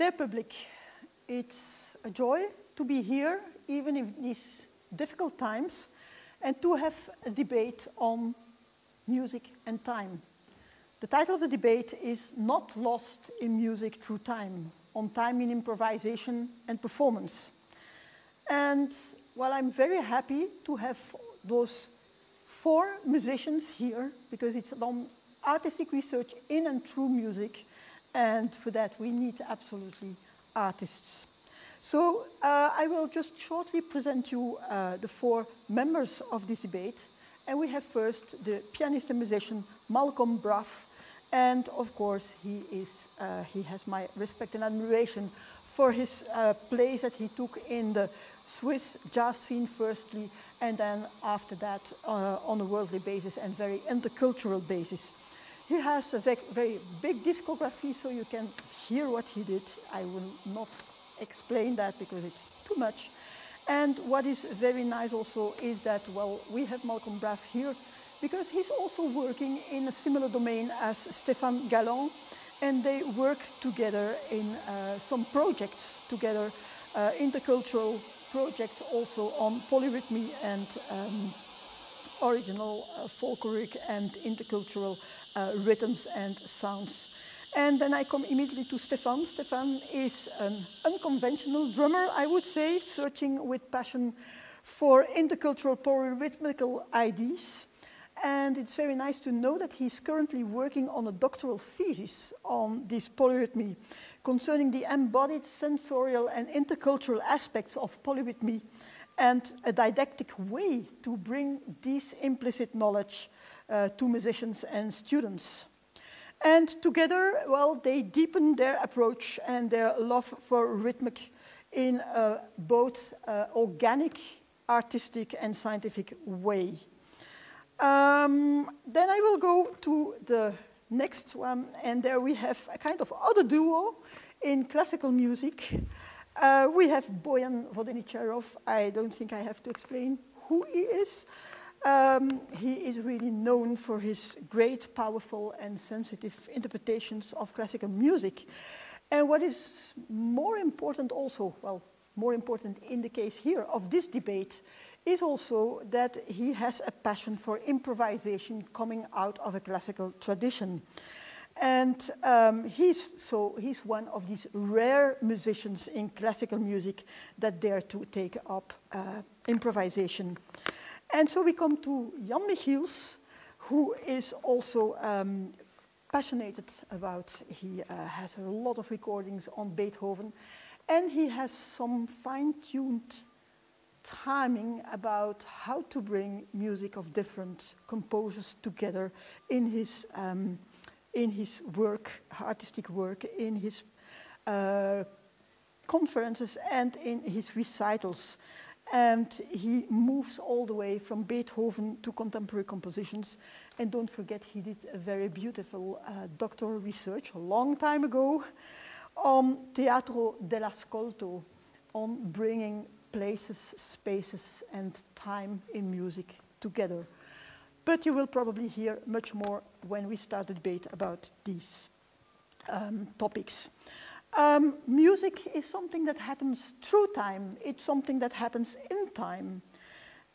Dear public, it's a joy to be here, even in these difficult times, and to have a debate on music and time. The title of the debate is Not Lost in Music Through Time, on time in improvisation and performance. And while I'm very happy to have those four musicians here, because it's on artistic research in and through music, and for that we need absolutely artists. So uh, I will just shortly present you uh, the four members of this debate. And we have first the pianist and musician Malcolm Braff. And of course, he, is, uh, he has my respect and admiration for his uh, place that he took in the Swiss jazz scene firstly, and then after that uh, on a worldly basis and very intercultural basis. He has a very big discography, so you can hear what he did. I will not explain that because it's too much. And what is very nice also is that, well, we have Malcolm Braff here because he's also working in a similar domain as Stéphane Galland, and they work together in uh, some projects together, uh, intercultural projects also on polyrhythmy and um, original uh, folkloric and intercultural rhythms and sounds. And then I come immediately to Stéphane. Stéphane is an unconventional drummer, I would say, searching with passion for intercultural polyrhythmical ideas. And it's very nice to know that he's currently working on a doctoral thesis on this polyrhythmy concerning the embodied sensorial and intercultural aspects of polyrhythmy and a didactic way to bring this implicit knowledge uh, to musicians and students. And together, well, they deepen their approach and their love for rhythmic in a both uh, organic, artistic, and scientific way. Um, then I will go to the next one, and there we have a kind of other duo in classical music. Uh, we have Boyan Vodenitcharov. I don't think I have to explain who he is. Um, he is really known for his great, powerful, and sensitive interpretations of classical music. And what is more important also, well, more important in the case here of this debate, is also that he has a passion for improvisation coming out of a classical tradition. And um, he's, so he's one of these rare musicians in classical music that dare to take up uh, improvisation. And so we come to Jan Michiels, who is also um, passionate about, he uh, has a lot of recordings on Beethoven, and he has some fine-tuned timing about how to bring music of different composers together in his, um, in his work, artistic work, in his uh, conferences and in his recitals and he moves all the way from Beethoven to contemporary compositions. And don't forget, he did a very beautiful uh, doctoral research a long time ago on Teatro dell'Ascolto, on bringing places, spaces, and time in music together. But you will probably hear much more when we start the debate about these um, topics. Um, music is something that happens through time. It's something that happens in time.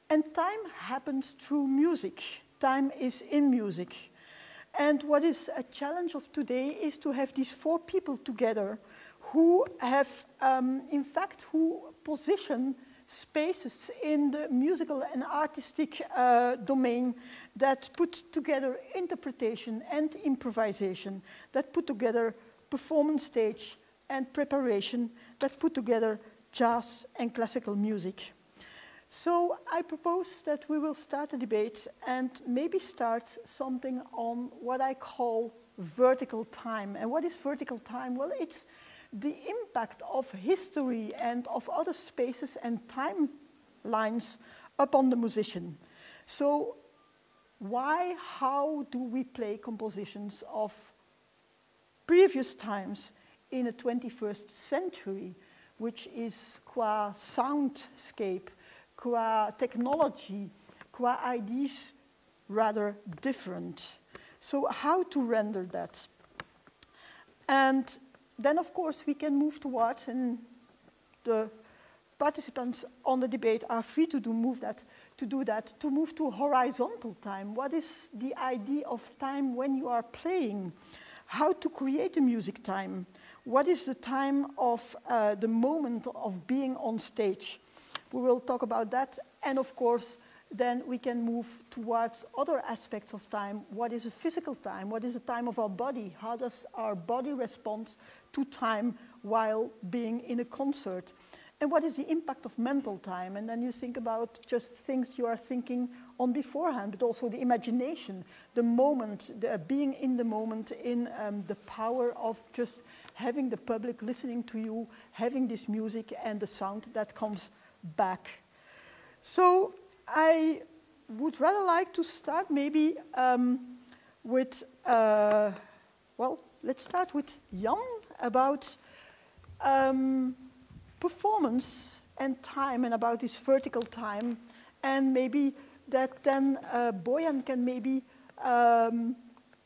And time happens through music. Time is in music. And what is a challenge of today is to have these four people together who have, um, in fact, who position spaces in the musical and artistic uh, domain that put together interpretation and improvisation, that put together performance stage and preparation that put together jazz and classical music. So I propose that we will start a debate and maybe start something on what I call vertical time. And what is vertical time? Well, it's the impact of history and of other spaces and timelines upon the musician. So why, how do we play compositions of previous times in a 21st century, which is qua soundscape, qua technology, qua ideas, rather different. So how to render that? And then, of course, we can move towards, and the participants on the debate are free to do, move that, to do that, to move to horizontal time. What is the idea of time when you are playing? How to create a music time? What is the time of uh, the moment of being on stage? We will talk about that. And of course, then we can move towards other aspects of time. What is a physical time? What is the time of our body? How does our body respond to time while being in a concert? And what is the impact of mental time? And then you think about just things you are thinking on beforehand, but also the imagination, the moment, the being in the moment, in um, the power of just having the public listening to you, having this music and the sound that comes back. So I would rather like to start maybe um, with, uh, well, let's start with Jan about um, performance and time and about this vertical time and maybe that then uh, Boyan can maybe um,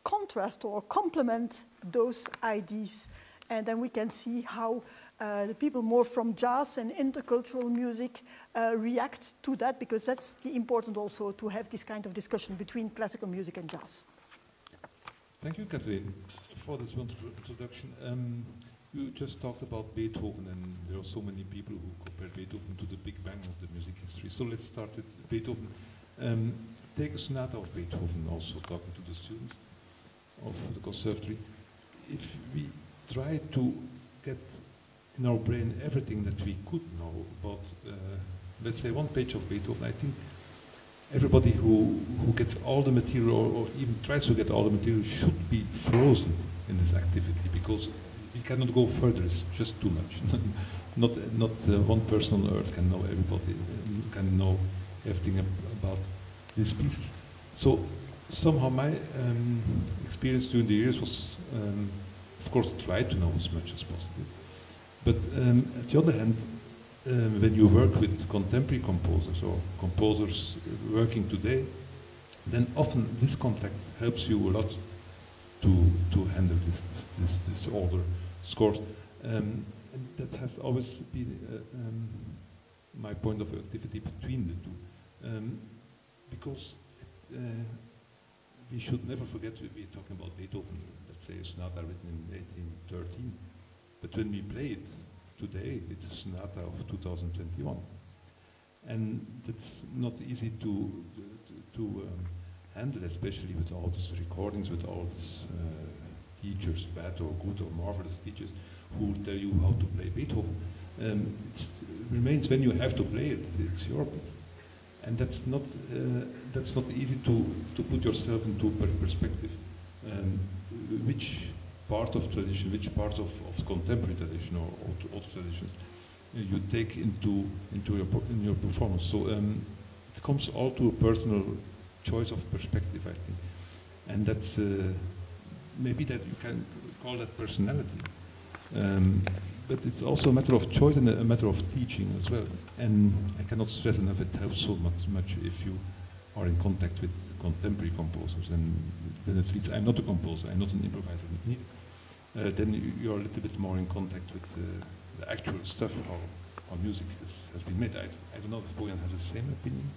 contrast or complement those ideas and then we can see how uh, the people more from jazz and intercultural music uh, react to that because that's important also to have this kind of discussion between classical music and jazz. Thank you, Kathleen, for this wonderful introduction. Um, you just talked about Beethoven, and there are so many people who compare Beethoven to the Big Bang of the music history. So let's start with Beethoven. Um, take a sonata of Beethoven, also talking to the students of the conservatory. If we try to get in our brain everything that we could know about, uh, let's say, one page of Beethoven, I think everybody who, who gets all the material or, even tries to get all the material should be frozen in this activity because we cannot go further, it's just too much. not not uh, one person on earth can know everybody, can know everything ab about these pieces. So somehow my um, experience during the years was, um, of course, try to know as much as possible. But um, at the other hand, um, when you work with contemporary composers or composers working today, then often this contact helps you a lot to to handle this this, this, this order scores. Um, that has always been uh, um, my point of activity between the two, um, because uh, we should never forget we're talking about Beethoven. Sonata written in 1813, but when we play it today, it's a sonata of 2021. And that's not easy to, to, to um, handle, especially with all these recordings, with all these uh, teachers, bad or good or marvelous teachers, who tell you how to play Beethoven. Um, it remains when you have to play it, it's your bit. And that's not, uh, that's not easy to, to put yourself into perspective. Um, which part of tradition, which part of, of contemporary tradition or old, traditions uh, you take into into your in your performance. So um, it comes all to a personal choice of perspective, I think, and that's uh, maybe that you can call that personality. Um, but it's also a matter of choice and a, matter of teaching as well. And I cannot stress enough it helps so much, much if you are in contact with contemporary composers. And then at least I'm not a composer, I'm not an improviser uh, then you're a little bit more in contact with the, the actual stuff, how, how music has been made. I, I don't know if Boyan has the same opinion.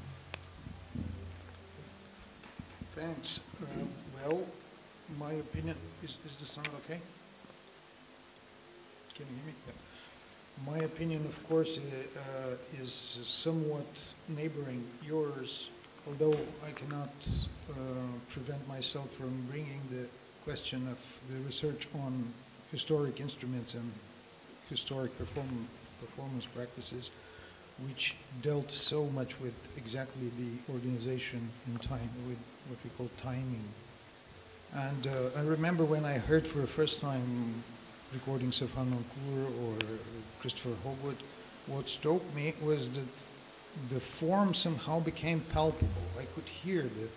Thanks. Uh, well, my opinion, is, is the sound okay? Can you hear me? Yeah. My opinion, of course, uh, is somewhat neighboring yours, although I cannot uh, prevent myself from bringing the question of the research on historic instruments and historic perform performance practices, which dealt so much with exactly the organization in time, with what we call timing. And uh, I remember when I heard for the first time recordings of Harnoncourt or Christopher Hogwood, what struck me was that the form somehow became palpable. I could hear the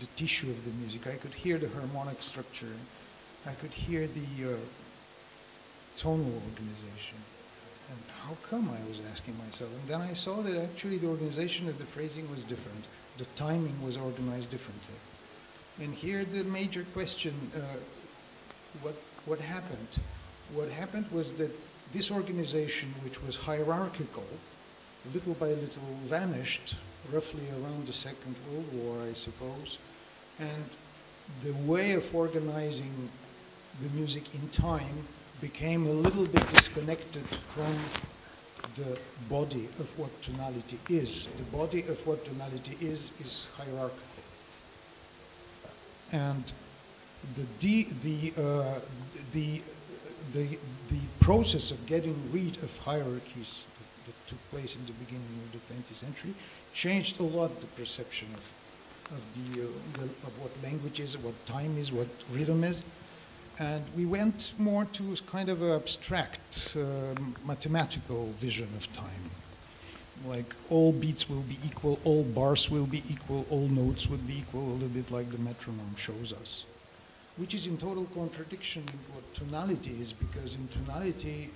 the tissue of the music. I could hear the harmonic structure. I could hear the uh, tonal organization. And how come, I was asking myself. And then I saw that actually the organization of the phrasing was different. The timing was organized differently. And here the major question, uh, what, what happened? what happened was that this organization, which was hierarchical, little by little vanished, roughly around the Second World War, I suppose, and the way of organizing the music in time became a little bit disconnected from the body of what tonality is. The body of what tonality is is hierarchical. And the, de- the, uh, the, the, the process of getting rid of hierarchies took place in the beginning of the 20th century changed a lot the perception of, of, the, uh, the, of what language is, what time is, what rhythm is. And we went more to kind of abstract um, mathematical vision of time. Like all beats will be equal, all bars will be equal, all notes would be equal, a little bit like the metronome shows us. Which is in total contradiction with what tonality is, because in tonality,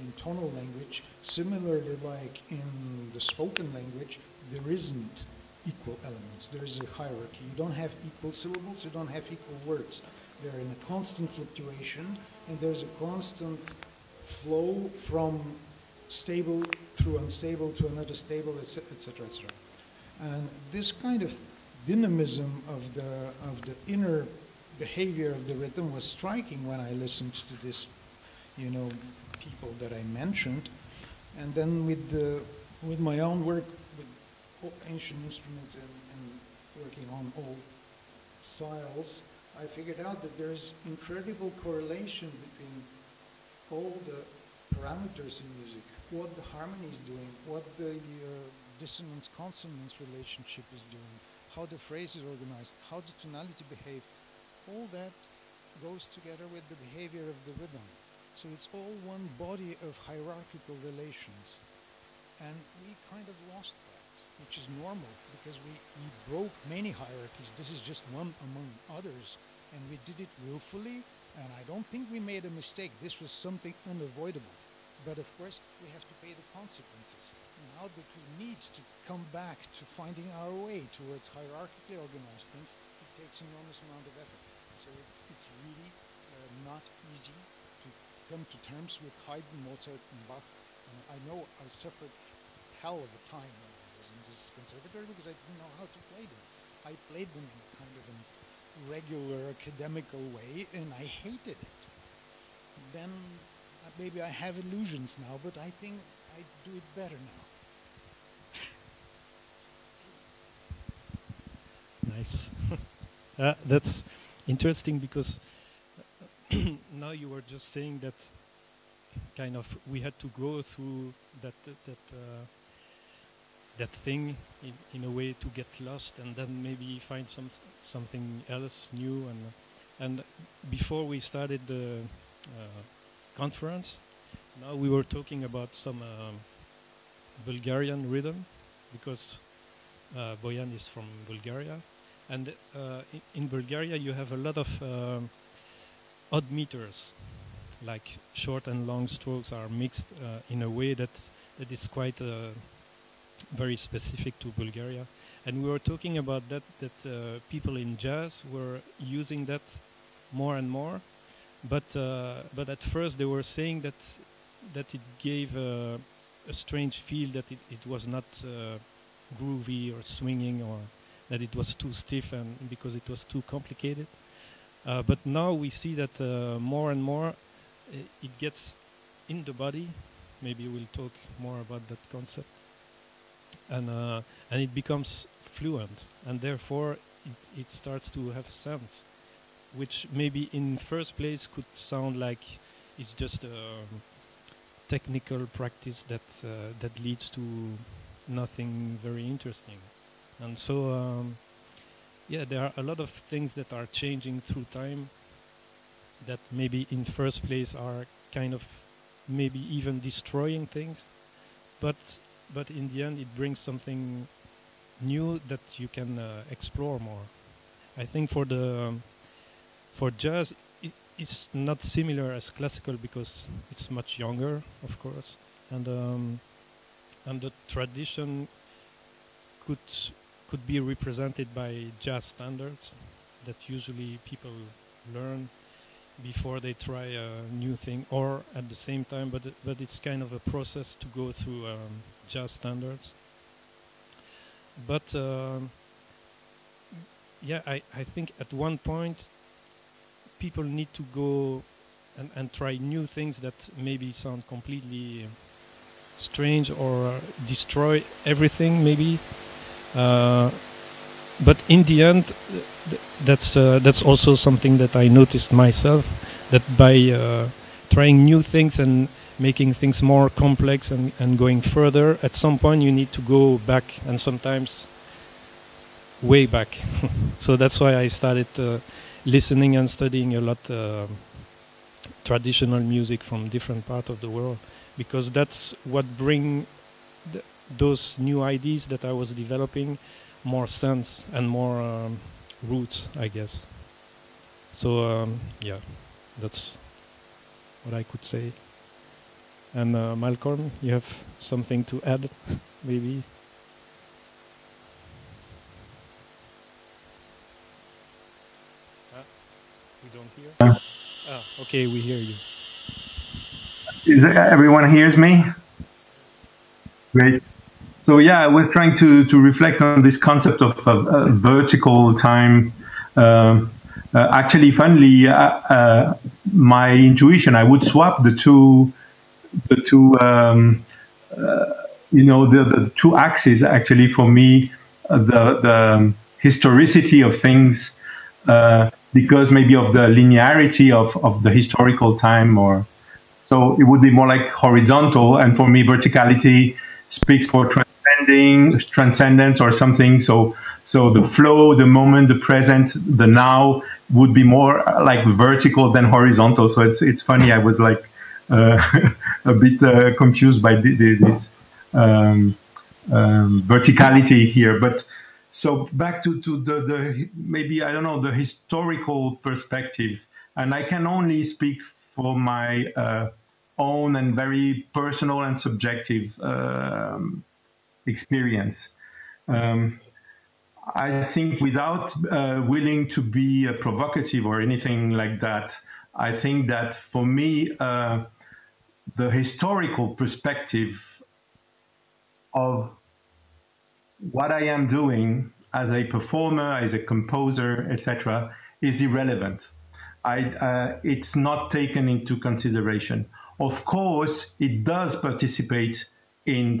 in tonal language, similarly like in the spoken language, there isn't equal elements. There is a hierarchy. You don't have equal syllables, you don't have equal words. They're in a constant fluctuation, and there's a constant flow from stable through unstable to another stable, etc., etc. Et and this kind of dynamism of the of the inner behavior of the rhythm was striking when I listened to this, you know, people that I mentioned, and then with the with my own work with ancient instruments and, and working on old styles, I figured out that there's incredible correlation between all the parameters in music, what the harmony is doing, what the uh, dissonance consonance relationship is doing, how the phrase is organized, how the tonality behave. All that goes together with the behavior of the rhythm. So it's all one body of hierarchical relations. And we kind of lost that, which is normal because we, we broke many hierarchies. This is just one among others and we did it willfully, and I don't think we made a mistake. This was something unavoidable. But of course, we have to pay the consequences. Now that we need to come back to finding our way towards hierarchically organized things, it takes enormous amount of effort. So it's, it's really uh, not easy come to terms with Haydn, Mozart, and Bach. And I know I suffered hell of a time when I was in this conservatory because I didn't know how to play them. I played them kind of in regular academical way, and I hated it. Then uh, maybe I have illusions now, but I think I do it better now. nice. uh, that's interesting because now you were just saying that kind of we had to go through that that, uh, that thing in, in a way to get lost and then maybe find some something else new and and before we started the uh, conference now we were talking about some um, Bulgarian rhythm because uh, Boyan is from Bulgaria and uh, in, in, Bulgaria you have a lot of um, odd meters like short and long strokes are mixed uh, in a way that that is quite uh, very specific to Bulgaria. And we were talking about that, that uh, people in jazz were using that more and more. But, uh, but at first they were saying that, that it gave a strange feel that it, it was not uh, groovy or swinging or that it was too stiff and because it was too complicated. Uh, but now we see that uh, more and more it gets in the body. Maybe we'll talk more about that concept and uh, and it becomes fluent, and therefore it, it starts to have sense, which maybe in first place could sound like it's just a technical practice that uh, that leads to nothing very interesting, and so. Um, yeah, there are a lot of things that are changing through time that maybe in first place are kind of maybe even destroying things but but in the end it brings something new that you can uh, explore more. I think for the um, for jazz it, it's not similar as classical because it's much younger, of course, and um, and the tradition could could be represented by jazz standards that usually people learn before they try a new thing, or at the same time. But but it's kind of a process to go through um, jazz standards. But um, yeah, I, I think at one point people need to go and, and try new things that maybe sound completely strange or destroy everything maybe but in the end th that's uh, that's also something that I noticed myself that by uh, trying new things and making things more complex and, and going further at some point you need to go back and sometimes way back. So that's why I started uh, listening and studying a lot uh, traditional music from different parts of the world because that's what bring those new ideas that I was developing more sense and more um, roots, I guess. So um, yeah, that's what I could say. And uh, Malcolm, you have something to add, maybe? we don't hear. Ah, okay, we hear you. Is everyone hears me? Great. So yeah, I was trying to, to reflect on this concept of uh, vertical time. Uh, uh, actually, finally, uh, uh, my intuition, I would swap the two, the two, um, uh, you know, the, the two axes. Actually, for me, the the historicity of things, because maybe of the linearity of, of the historical time, or so it would be more like horizontal, and for me, verticality speaks for transcending, transcendence, or something. So, so the flow, the moment, the present, the now would be more like vertical than horizontal. So it's it's funny. I was like uh, a bit uh, confused by the, the, this um, um, verticality here, but. So back to, to the, the maybe I don't know the historical perspective, and I can only speak for my uh, own and very personal and subjective um, experience. Um, I think without uh, willing to be uh, provocative or anything like that, I think that for me, uh, the historical perspective of what I am doing as a performer, as a composer, etc., is irrelevant. I, uh, it's not taken into consideration. Of course, it does participate in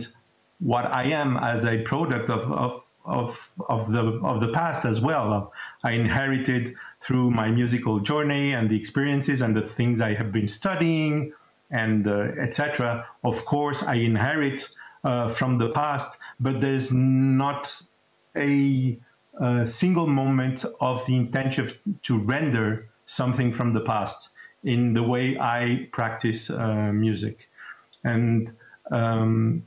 what I am as a product of, of, of, of, the, of the past as well. I inherited through my musical journey and the experiences and the things I have been studying and uh, etc. Of course, I inherit uh, from the past, but there's not a, a, single moment of the intention to render something from the past in the way I practice uh, music, and um,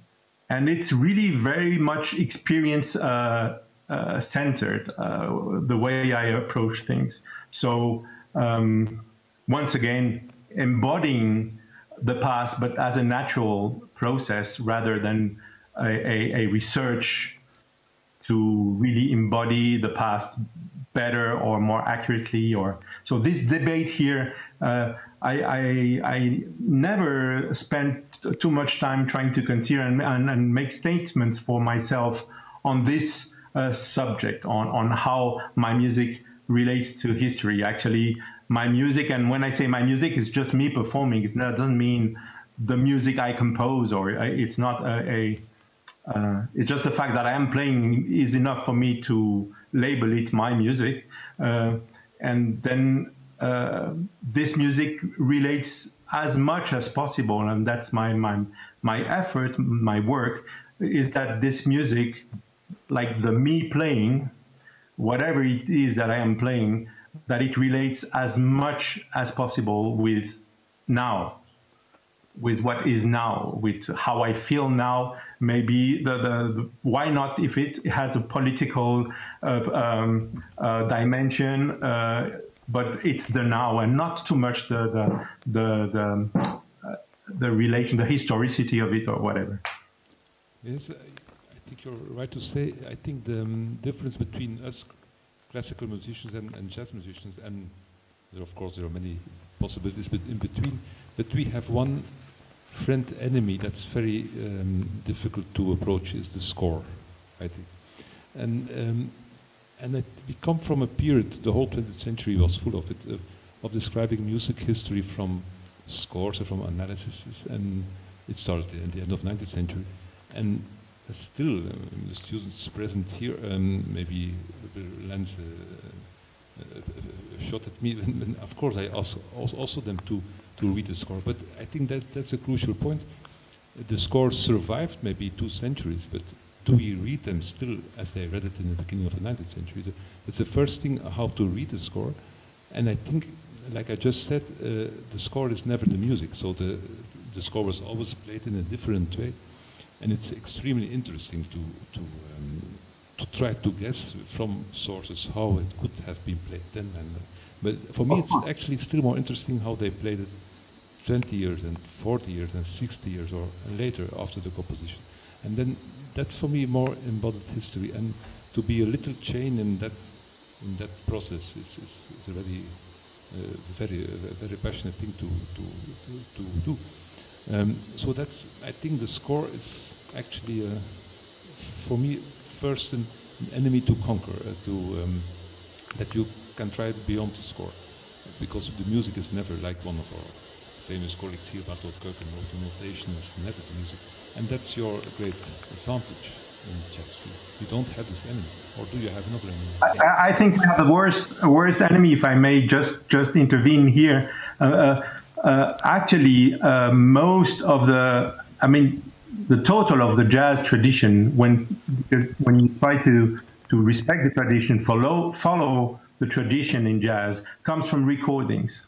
and it's really very much experience uh, uh, centered uh, the way I approach things. So um, once again, embodying the past, but as a natural process rather than a, a, a research to really embody the past better or more accurately or so this debate here uh, I, I, I, never spent too much time trying to consider and, and, and make statements for myself on this uh, subject on, on how my music relates to history actually my music and when i say my music is just me performing it doesn't mean the music i compose or uh, it's not a, a uh, it's just the fact that I am playing is enough for me to label it my music. Uh, and then uh, this music relates as much as possible, and that's my, my, my effort, my work, is that this music, like the me playing, whatever it is that I am playing, that it relates as much as possible with now with what is now, with how I feel now. Maybe the, the, the why not if it has a political uh, um, uh, dimension, uh, but it's the now and not too much the the the the, the relation, the historicity of it or whatever. Yes, I, I think you're right to say. I think the um, difference between us classical musicians and, and jazz musicians and There, of course, there are many possibilities, but in between. But we have one friend enemy that's very um, difficult to approach is the score, I think. And um, and it, we come from a period, the whole 20th century was full of it, uh, of describing music history from scores and from analysis, and it started at the end of 19th century. And still, um, the students present here um, maybe will lend a, a, a, shot at me. And, and of course, I ask also, also them to, to read the score. But I think that that's a crucial point. The score survived maybe two centuries, but do we read them still as they read it in the beginning of the 19th century? That's the first thing, how to read the score. And I think, like I just said, uh, the score is never the music. So the, the score was always played in a different way. And it's extremely interesting to, to, um, to try to guess from sources how it could have been played then. And, uh, but for me, it's actually still more interesting how they played it 20 years and 40 years and 60 years or later after the composition. And then that's for me more embodied history. And to be a little chain in that in that process is, is, is a very uh, very uh, very passionate thing to to to, to do. Um, so that's I think the score is actually uh, for me first an, an enemy to conquer uh, to um, that you can try beyond the score because the music is never like one of our famous colleagues here, Barthold Kuijken, wrote notation is never the music. And that's your great advantage in jazz field. You don't have this enemy, or do you have another enemy? I, I think we have the worst, worst enemy, if I may just just intervene here. Uh, uh, uh actually, uh, most of the, I mean, the total of the jazz tradition, when when you try to to respect the tradition, follow follow the tradition in jazz, comes from recordings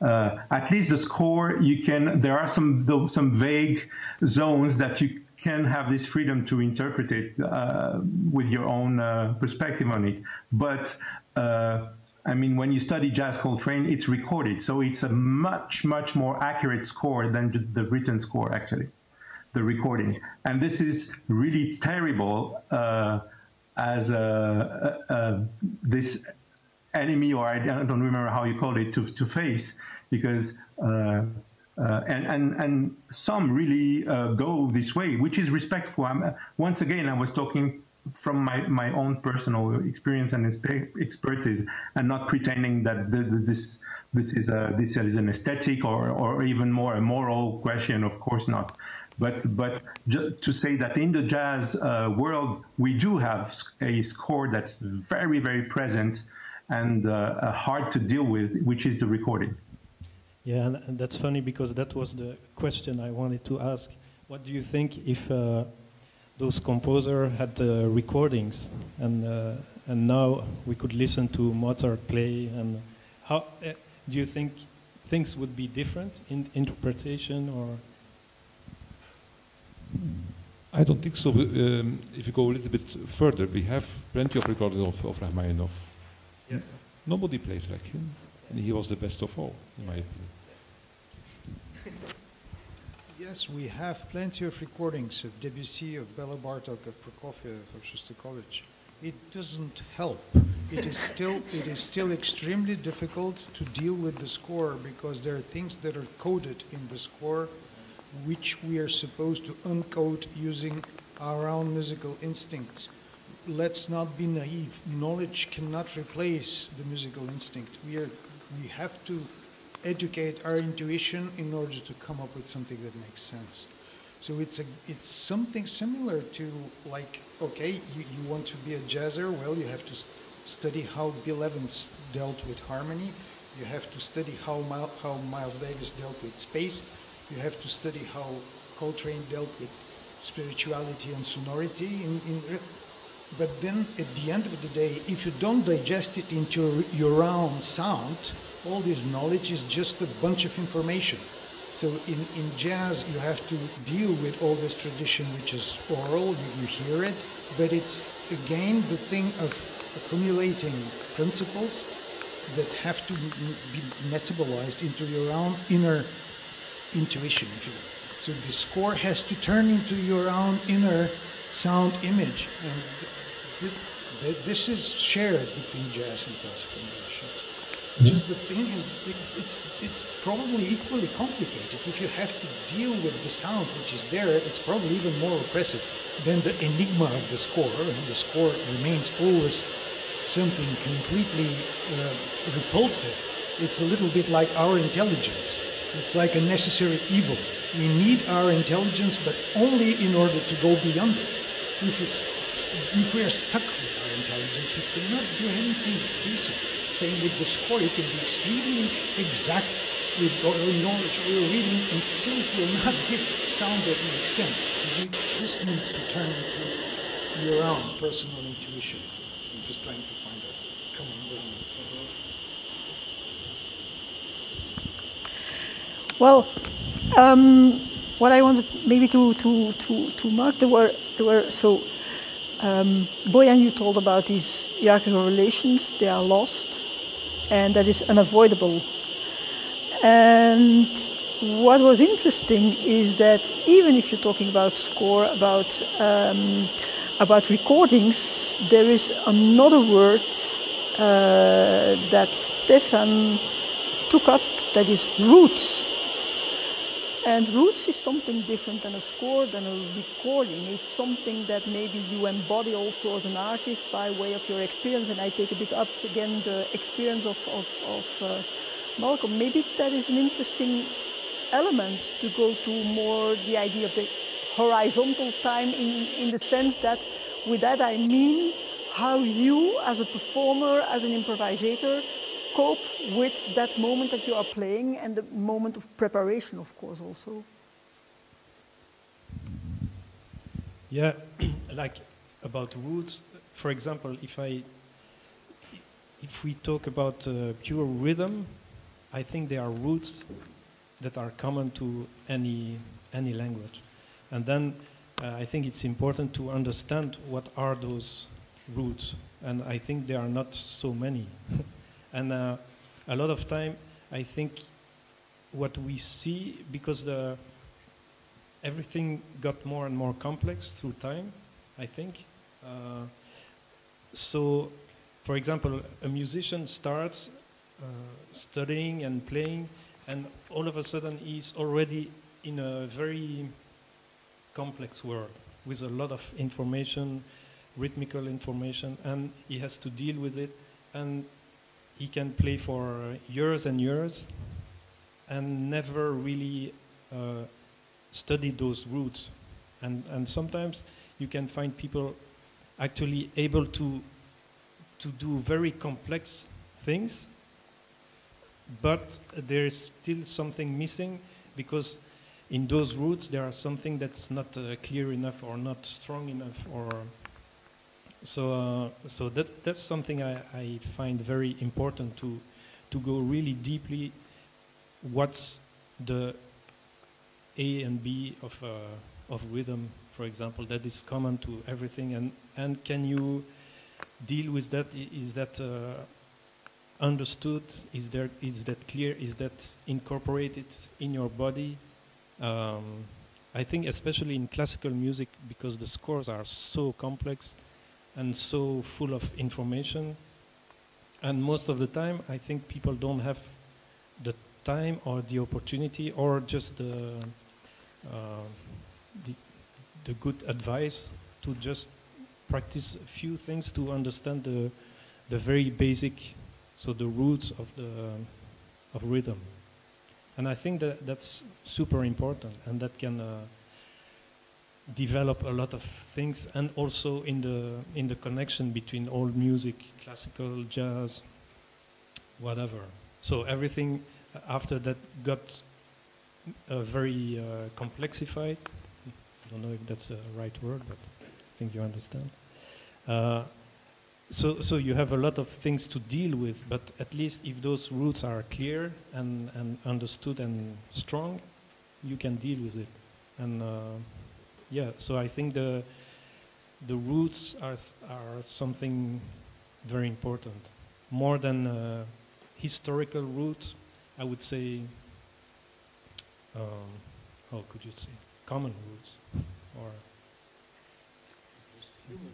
at least the score you can there are some some vague zones that you can have this freedom to interpret it uh, with your own uh, perspective on it but uh, I mean, when you study Jazz Coltrane, it's recorded, so it's a much, much more accurate score than the written score, actually, the recording. And this is really terrible uh, as a, a, a, this enemy, or I don't remember how you call it, to, to face, because uh, uh, and, and, and some really uh, go this way, which is respectful. I'm, uh, once again, I was talking from my, my own personal experience and expertise, and not pretending that the, the, this this is a this is an aesthetic or, or even more a moral question. Of course not. But but to say that in the jazz uh, world we do have a score that's very very present and uh, uh, hard to deal with, which is the recording. Yeah, and, and, that's funny because that was the question I wanted to ask. What do you think if uh, those composers had uh, recordings and uh, and now we could listen to Mozart play and how uh, do you think things would be different in interpretation or? I don't think so. Um, if you go a little bit further, we have plenty of recordings of, of Rachmaninoff Yes. Nobody plays like him. And he was the best of all, in my opinion. Yes, we have plenty of recordings of Debussy, of Bela Bartok, of Prokofiev, of Shostakovich. It doesn't help. It is still it is still extremely difficult to deal with the score because there are things that are coded in the score which we are supposed to uncode using our own musical instincts let's not be naive. Knowledge cannot replace the musical instinct. We, are, we have to educate our intuition in order to come up with something that makes sense. So it's, a, it's something similar to like, okay, you, you want to be a jazzer, well, you have to study how Bill Evans dealt with harmony. You have to study how, how Miles Davis dealt with space. You have to study how Coltrane dealt with spirituality and sonority in, in but then at the end of the day, if you don't digest it into your own sound, all this knowledge is just a bunch of information. So in, in jazz, you have to deal with all this tradition, which is oral, you, you hear it, but it's again the thing of accumulating principles that have to be metabolized into your own inner intuition, if you will. So the score has to turn into your own inner sound image. And this is shared between jazz and classical musicians. Just the thing is, it's, it's, it's probably equally complicated. If you have to deal with the sound which is there, it's probably even more oppressive than the enigma of the score. And the score remains always something completely uh, repulsive. It's a little bit like our intelligence. It's like a necessary evil. We need our intelligence, but only in order to go beyond it. If, if we are stuck with our intelligence, we cannot do anything decent saying with the score, you can be extremely exact with your knowledge or your reading and still it will not give sound that makes sense. You just need to turn to your own personal intuition. I'm just trying to find a common ground. Well, um, what I wanted maybe to, to, to, to mark, there were, there were so um, Boyan, you told about these hierarchical relations, they are lost and that is unavoidable. And what was interesting is that even if you're talking about score, about um, about recordings, there is another word uh, that Stéphane took up that is roots. And roots is something different than a score, than a recording. It's something that maybe you embody also as an artist by way of your experience. And I take a bit up again the experience of, of, of uh, Malcolm. Maybe that is an interesting element to go to more the idea of the horizontal time in, in the sense that with that I mean how you as a performer, as an improvisator, cope with that moment that you are playing and the moment of preparation, of course, also? Yeah, like about roots, for example, if I if we talk about uh, pure rhythm, I think there are roots that are common to any any language, and then uh, I think it's important to understand what are those roots, and I think there are not so many. And uh, a lot of time, I think what we see, because the, everything got more and more complex through time, I think. Uh, so, for example, a musician starts uh, studying and playing, and all of a sudden he's already in a very complex world with a lot of information, rhythmical information, and he has to deal with it. And he can play for years and years and never really uh, study those roots. And, and sometimes you can find people actually able to, to do very complex things, but there is still something missing because in those roots there are something that's not uh, clear enough or not strong enough or so, uh, so that, that's something I, I find very important to, to go really deeply what's the A and B of, uh, of rhythm, for example, that is common to everything. And, and can you deal with that? Is that uh, understood? Is, there, is that clear? Is that incorporated in your body? Um, I think especially in classical music, because the scores are so complex, and so full of information. And most of the time, I think people don't have the time or the opportunity or just the, uh, the, the good advice to just practice a few things to understand the, the very basic, so the roots of the of rhythm. And I think that that's super important, and that can uh, develop a lot of things and also in the in the connection between old music classical jazz whatever. So everything after that got uh, very uh, complexified I don't know if that's the right word but I think you understand. Uh, so so you have a lot of things to deal with but at least if those roots are clear and and understood and strong you can deal with it. And uh, yeah, so I think the the roots are are something very important, more than historical roots. I would say, um, how could you say, common roots, or human.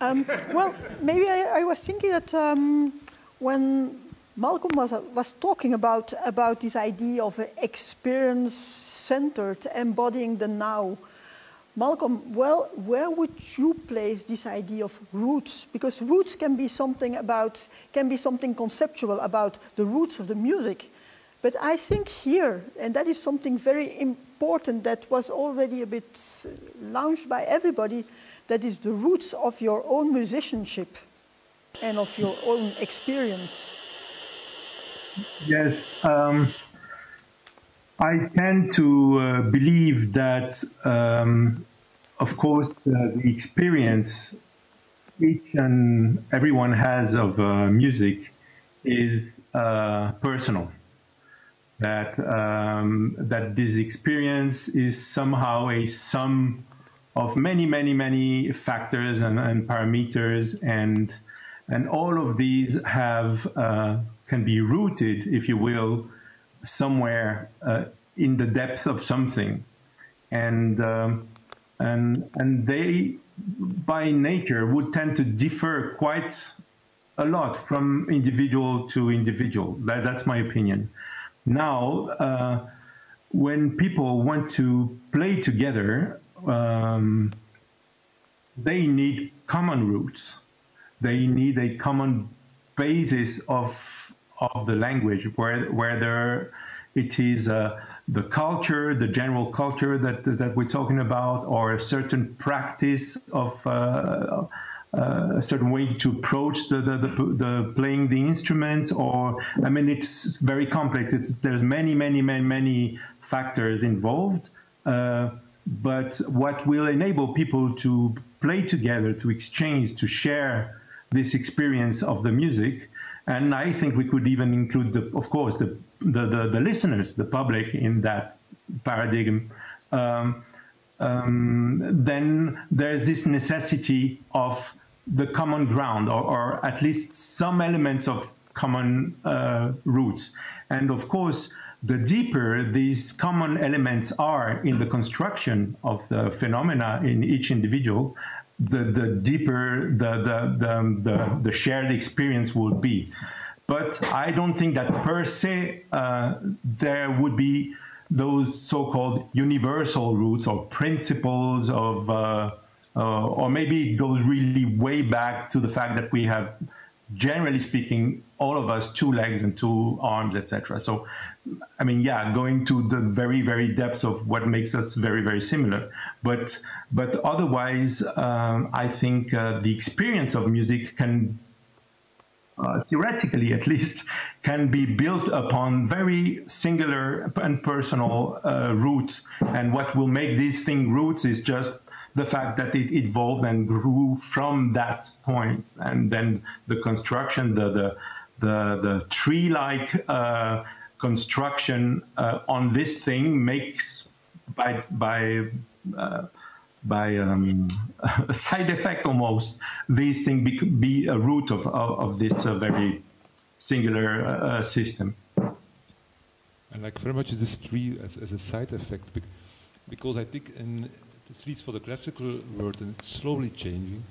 Um, well, maybe I, I, was thinking that um, when Malcolm was, was talking about, about this idea of experience-centered, embodying the now, Malcolm, well, where would you place this idea of roots? Because roots can be something about, can be something conceptual about the roots of the music. But I think here, and that is something very important that was already a bit launched by everybody, that is the roots of your own musicianship and of your own experience. Yes. Um, I tend to uh, believe that, um, of course, uh, the experience each and everyone has of uh, music is uh, personal. That um, that this experience is somehow a sum of many, many, many factors and, and parameters, and and all of these have uh, can be rooted, if you will, somewhere uh, in the depth of something, and um, and and they by nature would tend to differ quite a lot from individual to individual. That, that's my opinion. Now, uh, when people want to play together, um, they need common roots. They need a common basis of of the language, whether it is uh, the culture, the general culture that that we're talking about, or a certain practice of. Uh, uh, a certain way to approach the, the, the, the, playing the instrument or i mean it's very complex it's, there's many many many many factors involved uh, but what will enable people to play together to exchange to share this experience of the music and I think we could even include, the, of course, the, the, the, the listeners, the public in that paradigm. Um, um, then there's this necessity of the common ground, or, or at least some elements of common uh, roots. And of course, the deeper these common elements are in the construction of the phenomena in each individual, the, the deeper the, the, the, the, the shared experience would be. But I don't think that per se uh, there would be those so-called universal roots or principles of, uh, uh, or maybe it goes really way back to the fact that we have, generally speaking, all of us two legs and two arms, etc. So, I mean, yeah, going to the very, very depths of what makes us very, very similar. But, but otherwise, um, I think uh, the experience of music can uh, theoretically at least, can be built upon very singular and personal uh, roots. And what will make these thing roots is just the fact that it evolved and grew from that. And then the construction, the the the, the tree-like uh, construction uh, on this thing makes by by uh, by um, a side effect almost, these things be, be a root of, of, of this uh, very singular uh, system. I like very much this tree as, as a side effect because I think in at least for the classical world and it's slowly changing,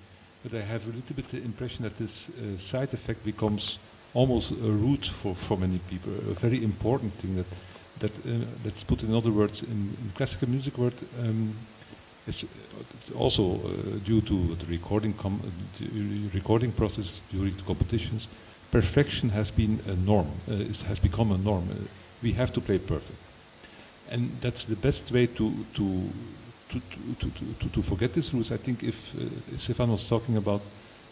but I have a little bit the impression that this uh, side effect becomes almost a root for, for many people, a very important thing that that uh, let's put in other words in, in classical music world um, it's also uh, due to the recording, the recording process during the competitions. Perfection has been a norm, uh, has become a norm. Uh, we have to play perfect. And that's the best way to, to, to, to, to, to, forget these rules. I think if uh, Stéphane was talking about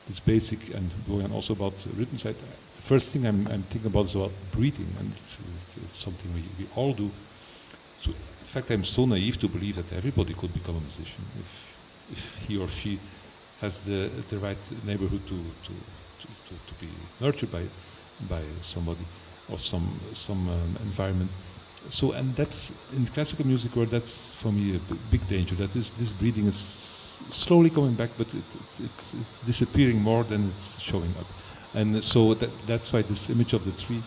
this basic and going also about rhythm side, the first thing I'm, I'm thinking about is about breathing, and it's, it's something we, we all do. So in fact, I'm so naive to believe that everybody could become a musician if, if he or she has the, the right neighborhood to, to, to, to, to be nurtured by, by somebody or some, some um, environment. So, and that's in classical music world that's for me a big danger, that this, this breathing is slowly coming back, but it, it, it's, it's disappearing more than it's showing up. And so that, that's why this image of the tree,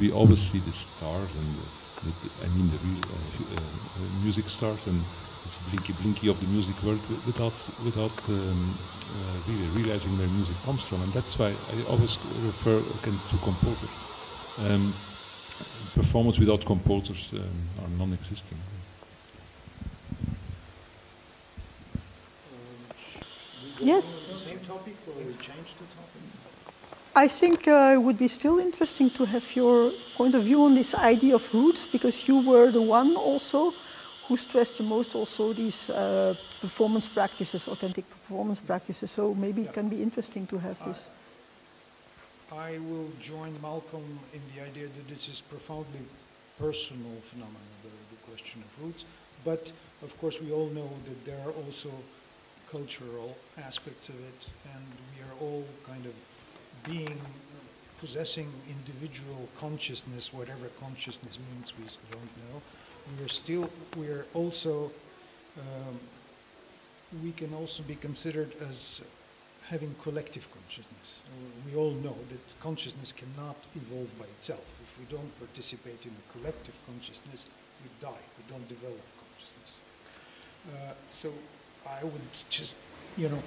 we always see the stars and the, I mean the real uh, uh, music stars and this blinky blinky of the music world without without um, uh, really realizing where music comes from, and that's why I always refer again to composers. Um, performance without composers um, are non-existing. Yes. Same topic or we change the topic? I think uh, it would be still interesting to have your point of view on this idea of roots, because you were the one also who stressed the most also these uh, performance practices, authentic performance practices. So maybe it can be interesting to have this. I will join Malcolm in the idea that this is profoundly personal phenomenon, the, the question of roots. But of course, we all know that there are also cultural aspects of it, and we are all kind of being, possessing individual consciousness, whatever consciousness means, we don't know. We are still, we are also, um, we can also be considered as having collective consciousness. We all know that consciousness cannot evolve by itself. If we don't participate in a collective consciousness, we die. We don't develop consciousness. Uh, so I would just, you know,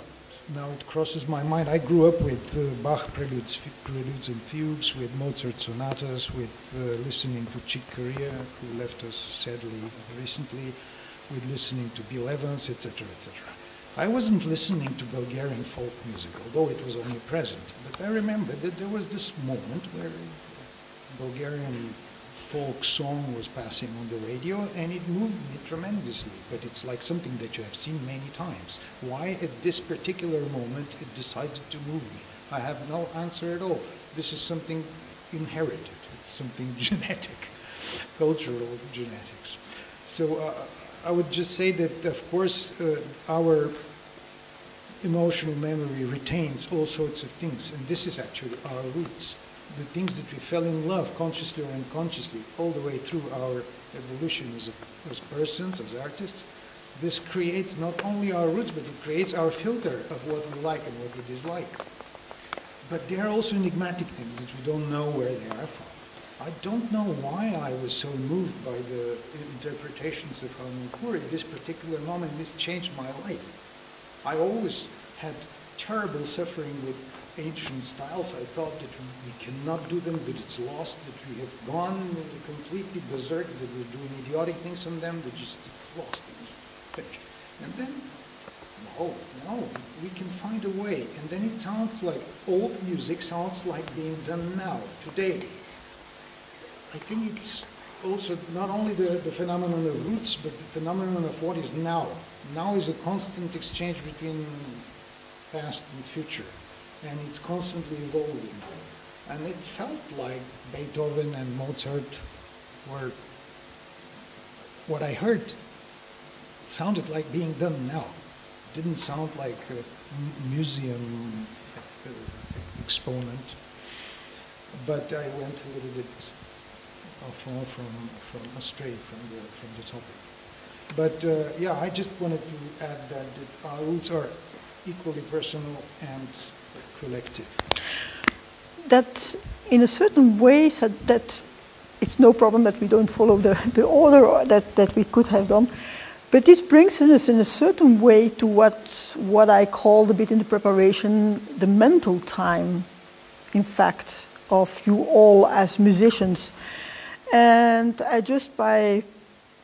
now it crosses my mind. I grew up with uh, Bach preludes, preludes and fugues, with Mozart sonatas, with uh, listening to Chick Corea, who left us sadly recently, with listening to Bill Evans, etc., etc. I wasn't listening to Bulgarian folk music, although it was omnipresent. But I remember that there was this moment where Bulgarian folk song was passing on the radio and it moved me tremendously. But it's like something that you have seen many times. Why at this particular moment it decided to move me? I have no answer at all. This is something inherited. It's something genetic, cultural genetics. So uh, I would just say that, of course, uh, our emotional memory retains all sorts of things, and this is actually our roots. The things that we fell in love, consciously or unconsciously, all the way through our evolution as, a, as persons, as artists, this creates not only our roots, but it creates our filter of what we like and what we dislike. But there are also enigmatic things that we don't know where they are from. I don't know why I was so moved by the interpretations of Harnoncourt. This particular moment, this changed my life. I always had terrible suffering with ancient styles. I thought that we cannot do them, that it's lost, that we have gone completely berserk, that we're doing idiotic things on them, that just lost. And then, no, no, we can find a way. And then it sounds like old music sounds like being done now, today. I think it's also not only the, the phenomenon of roots, but the phenomenon of what is now. Now is a constant exchange between past and future, and it's constantly evolving. And it felt like Beethoven and Mozart were, what I heard sounded like being done now. It didn't sound like a museum exponent, but I went a little bit far from, from astray from the, from the topic. But uh, yeah, I just wanted to add that, that our roots are equally personal and collective. That in a certain way, so that it's no problem that we don't follow the, the order that, that we could have done. But this brings us in a certain way to what, what I called a bit in the preparation the mental time, in fact, of you all as musicians. And I just by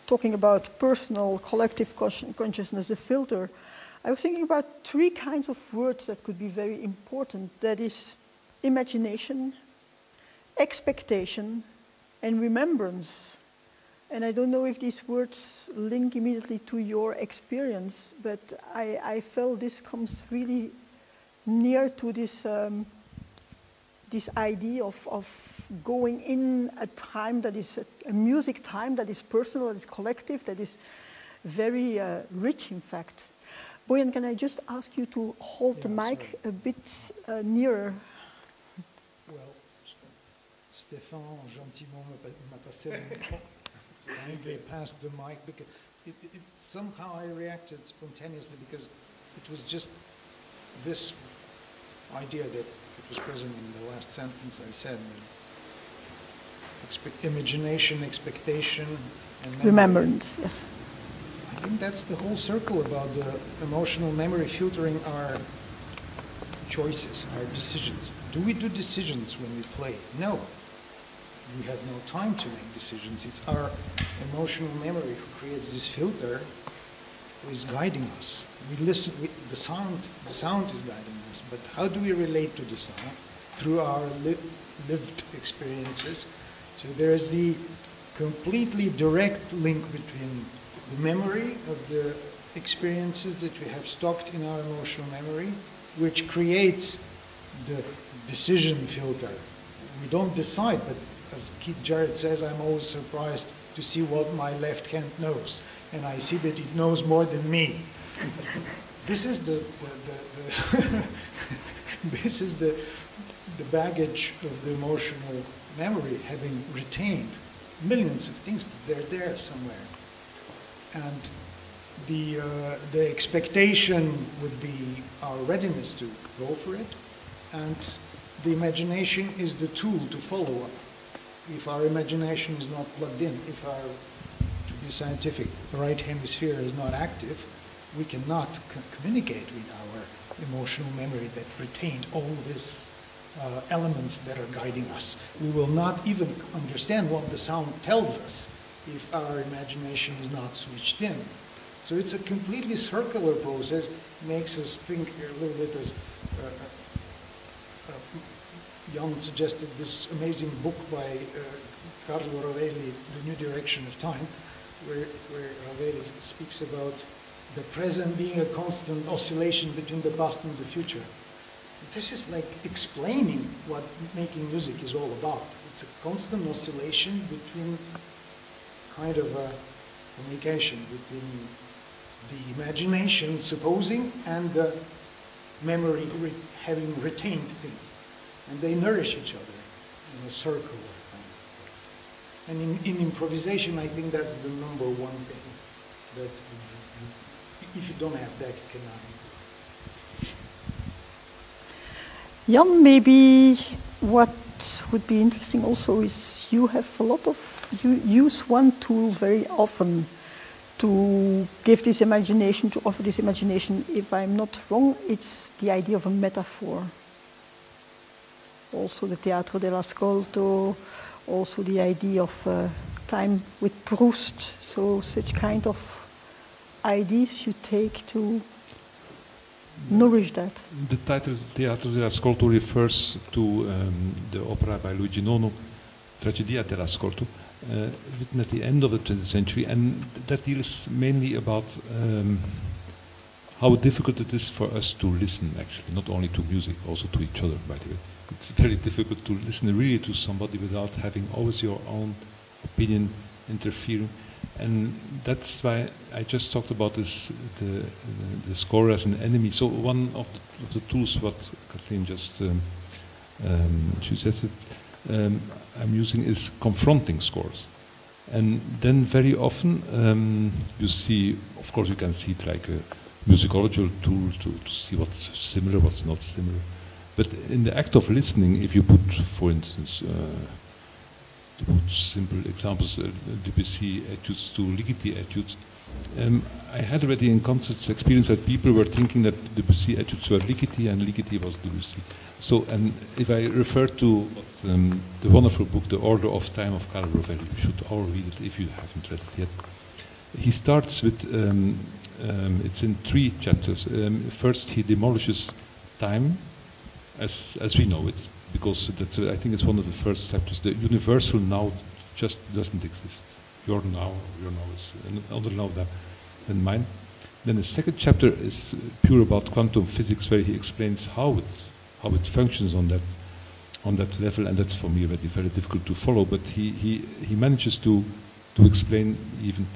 talking about personal, collective consciousness, the filter, I was thinking about three kinds of words that could be very important. That is imagination, expectation, and remembrance. And I don't know if these words link immediately to your experience, but I, I felt this comes really near to this um, this idea of, of going in a time that is a, a, music time that is personal, that is collective, that is very uh, rich, in fact. Boyan, can I just ask you to hold yeah, the mic sorry. a bit uh, nearer? Well, Stéphane gentiment m'a passé le micro. I passed the mic because it, it, somehow I reacted spontaneously because it was just this idea that it was present in the last sentence I said. Expect, imagination, expectation, and remembrance. Yes. I think that's the whole circle about the emotional memory filtering our choices, our decisions. Do we do decisions when we play? No. We have no time to make decisions. It's our emotional memory who creates this filter who is guiding us. We listen, we, the sound, the sound is guiding us, but how do we relate to the sound? Through our li lived experiences. So there is the completely direct link between the memory of the experiences that we have stocked in our emotional memory, which creates the decision filter. We don't decide, but as Keith Jarrett says, I'm always surprised to see what my left hand knows. And I see that it knows more than me. This is the, the, the, this is the, the baggage of the emotional memory, having retained millions of things, they're there somewhere. And the, uh, the expectation would be our readiness to go for it, and the imagination is the tool to follow up. If our imagination is not plugged in, if our, to be scientific, the right hemisphere is not active, we cannot communicate with our emotional memory that retained all these uh, elements that are guiding us. We will not even understand what the sound tells us if our imagination is not switched in. So it's a completely circular process, makes us think a little bit as uh, uh, Jan suggested this amazing book by uh, Carlo Rovelli, The New Direction of Time, where, where speaks about the present being a constant oscillation between the past and the future. This is like explaining what making music is all about. It's a constant oscillation between kind of a communication between the imagination supposing and the memory re having retained things. And they nourish each other in a circle. And in, in improvisation, I think that's the number one thing. That's the, if you don't have that, you cannot Jan, maybe what would be interesting also is you have a lot of, you use one tool very often to give this imagination, to offer this imagination. If I'm not wrong, it's the idea of a metaphor. Also the Teatro dell'Ascolto, also the idea of uh, time with Proust. So such kind of ideas you take to nourish that. The title Teatro dell'Ascolto refers to um, the opera by Luigi Nono, Tragedia dell'Ascolto, uh, written at the end of the 20th century, and that deals mainly about um, how difficult it is for us to listen, actually, not only to music, also to each other, by the way. It's very difficult to listen really to somebody without having always your own opinion interfering and that's why I just talked about this the, the score as an enemy. So one of the, of the tools what Kathleen just um, um, suggested um, I'm using is confronting scores. And then very often um, you see, of course you can see it like a musicological tool to, to see what's similar, what's not similar. But in the act of listening, if you put, for instance, uh, simple examples, uh, Debussy etudes to Ligeti etudes. Um, I had already in concerts experience that people were thinking that Debussy etudes were Ligeti and Ligeti was Debussy. So, and if I refer to um, the wonderful book, The Order of Time of Carlo Rovelli, you should all read it if you haven't read it yet. He starts with, um, um it's in three chapters. Um, first, he demolishes time as, as we know it, because that's, I think it's one of the first chapters. The universal now just doesn't exist. Your now, your now is another now than, mine. Then the second chapter is pure about quantum physics, where he explains how it how it functions on that on that level, and that's for me already very difficult to follow. But he he he manages to to explain even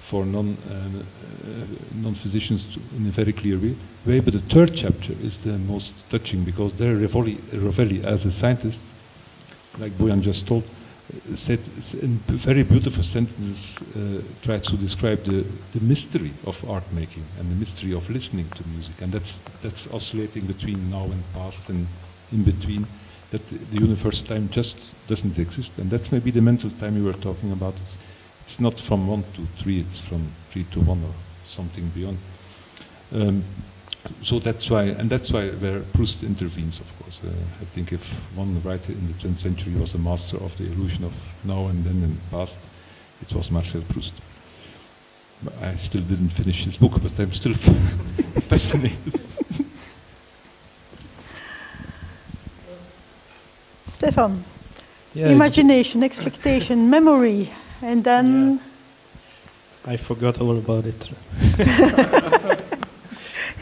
for non uh, uh, non physicians in a very clear way. But the third chapter is the most touching because there Rovelli, Rovelli as a scientist, like Boyan just told, said in very beautiful sentences uh, tried to describe the, the mystery of art making and the mystery of listening to music and that's that's oscillating between now and past and in between that the, the universal time just doesn't exist and that's maybe the mental time you were talking about it's, It's not from one to three, it's from three to one or something beyond. Um, so that's why, and that's why where Proust intervenes, of course. Uh, I think if one writer in the 20th century was a master of the illusion of now and then and past, it was Marcel Proust. But I still didn't finish his book, but I'm still fascinated. Stéphane, Yeah, imagination, expectation, memory, and then I forgot all about it.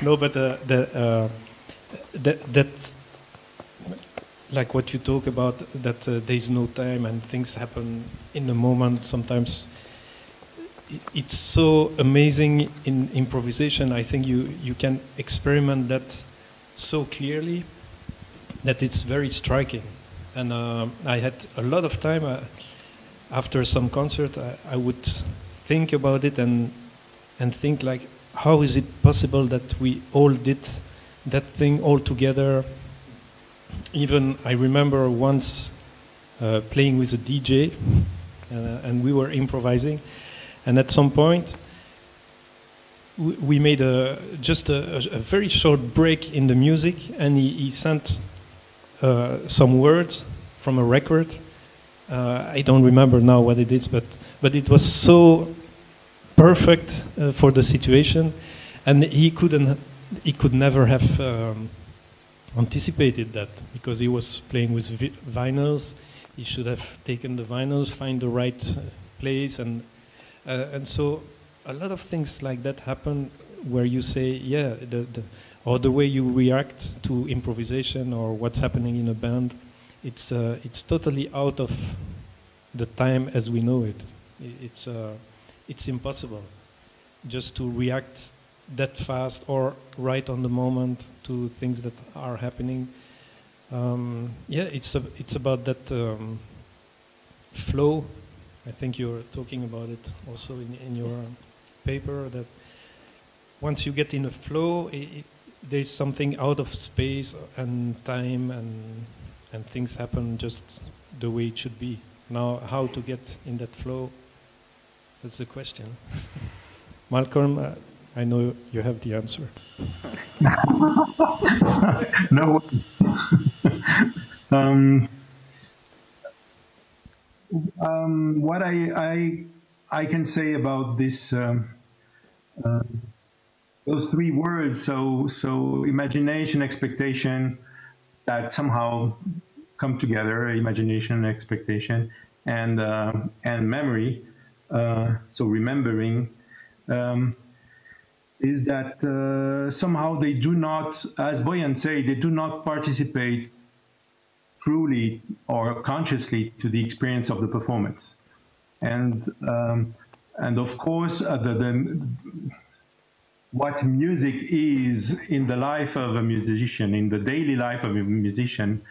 no, but uh, the, uh, that, that, like what you talk about, that uh, there's no time and things happen in the moment. Sometimes it's so amazing in improvisation. I think you, you can experiment that so clearly that it's very striking. And uh, I had a lot of time uh, after some concert. I, I would think about it and and think like, how is it possible that we all did that thing all together? Even I remember once uh, playing with a DJ, uh, and we were improvising, and at some point we, made a just a, a, a very short break in the music, and he, he sent uh, some words from a record. Uh, I don't remember now what it is, but but it was so perfect uh, for the situation, and he couldn't he could never have um, anticipated that because he was playing with vi- vinyls. He should have taken the vinyls, find the right uh, place, and uh, and so a lot of things like that happen where you say, yeah, the, the or the way you react to improvisation or what's happening in a band, it's uh, it's totally out of the time as we know it. It's uh, it's impossible just to react that fast or right on the moment to things that are happening. Um, yeah, it's a, it's about that um, flow. I think you're talking about it also in, in your paper that once you get in a flow, i i there's something out of space and time and and things happen just the way it should be. Now, how to get in that flow? That's the question. Malcolm, uh, I know you have the answer. no. um, um, what I, I I can say about this um, uh, those three words so so imagination expectation that somehow come together imagination expectation and uh, and memory uh, so remembering um, is that uh, somehow they do not, as Boyan say, they do not participate truly or consciously to the experience of the performance. And um, and of course, uh, the, the, what music is in the life of a musician, in the daily life of a musician,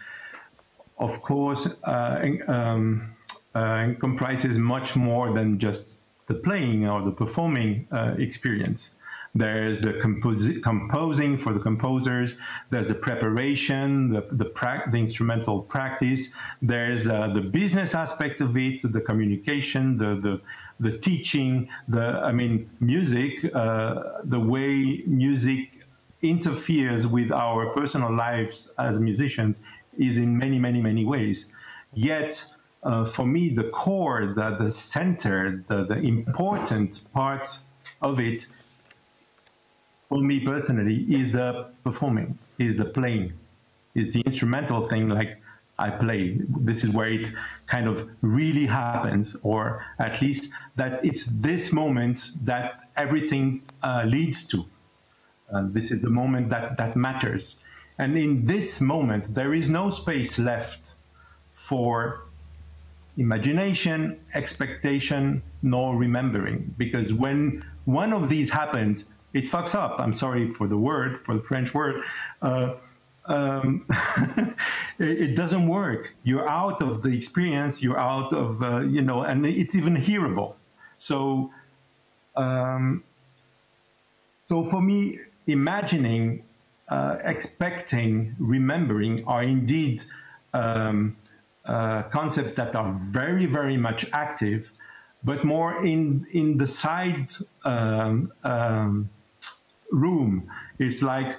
of course, uh, um, uh, comprises much more than just the playing or the performing uh, experience. There's the composi- composing for the composers. There's the preparation, the the, the instrumental practice. There's uh, the business aspect of it, the communication, the the the teaching. The I mean, music. Uh, the way music interferes with our personal lives as musicians is in many many many ways. Yet. Uh, for me, the core, the, the center, the, the important part of it for me personally is the performing, is the playing, is the instrumental thing like I play. This is where it kind of really happens, or at least that it's this moment that everything uh, leads to. Uh, this is the moment that, that matters. And in this moment, there is no space left for imagination, expectation, nor remembering. Because when one of these happens, it fucks up. I'm sorry for the word, for the French word. Uh, um, it, it, doesn't work. You're out of the experience. You're out of, uh, you know, and it's even hearable. So, um, so for me, imagining, uh, expecting, remembering are indeed um, uh, concepts that are very, very much active, but more in in the side um, um, room. It's like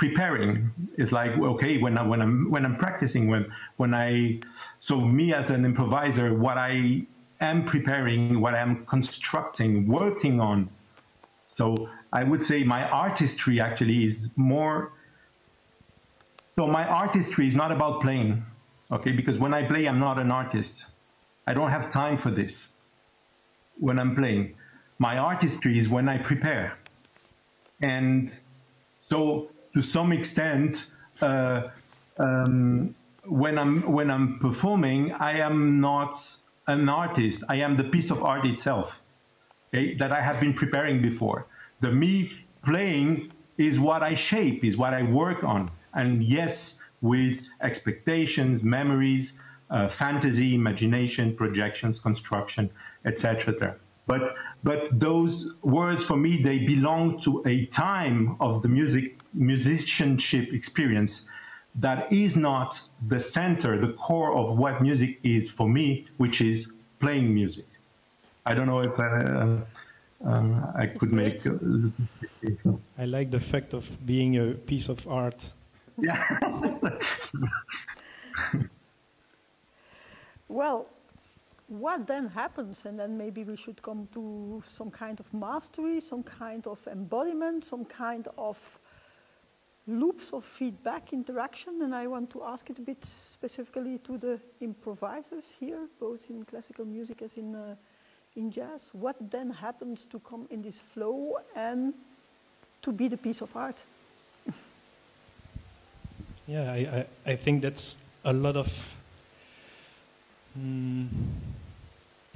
preparing. is like okay, when I, when I'm when I'm practicing, when when I so me as an improviser, what I am preparing, what I'm constructing, working on. So I would say my artistry actually is more. So my artistry is not about playing, okay? Because when I play, I'm not an artist. I don't have time for this when I'm playing. My artistry is when I prepare. And so, to some extent, uh, um, when I'm when I'm performing, I am not an artist. I am the piece of art itself okay, that I have been preparing before. The me playing is what I shape, is what I work on. And yes, with expectations, memories, uh, fantasy, imagination, projections, construction, etc. But but those words for me they belong to a time of the music musicianship experience that is not the center, the core of what music is for me, which is playing music. I don't know if uh, uh, I could make. I like the fact of being a piece of art. Yeah. well, what then happens? And then maybe we should come to some kind of mastery, some kind of embodiment, some kind of loops of feedback interaction. And I want to ask it a bit specifically to the improvisers here, both in classical music as in, uh, in jazz. What then happens to come in this flow and to be the piece of art? yeah, I, I, I think that's a lot of. Mm,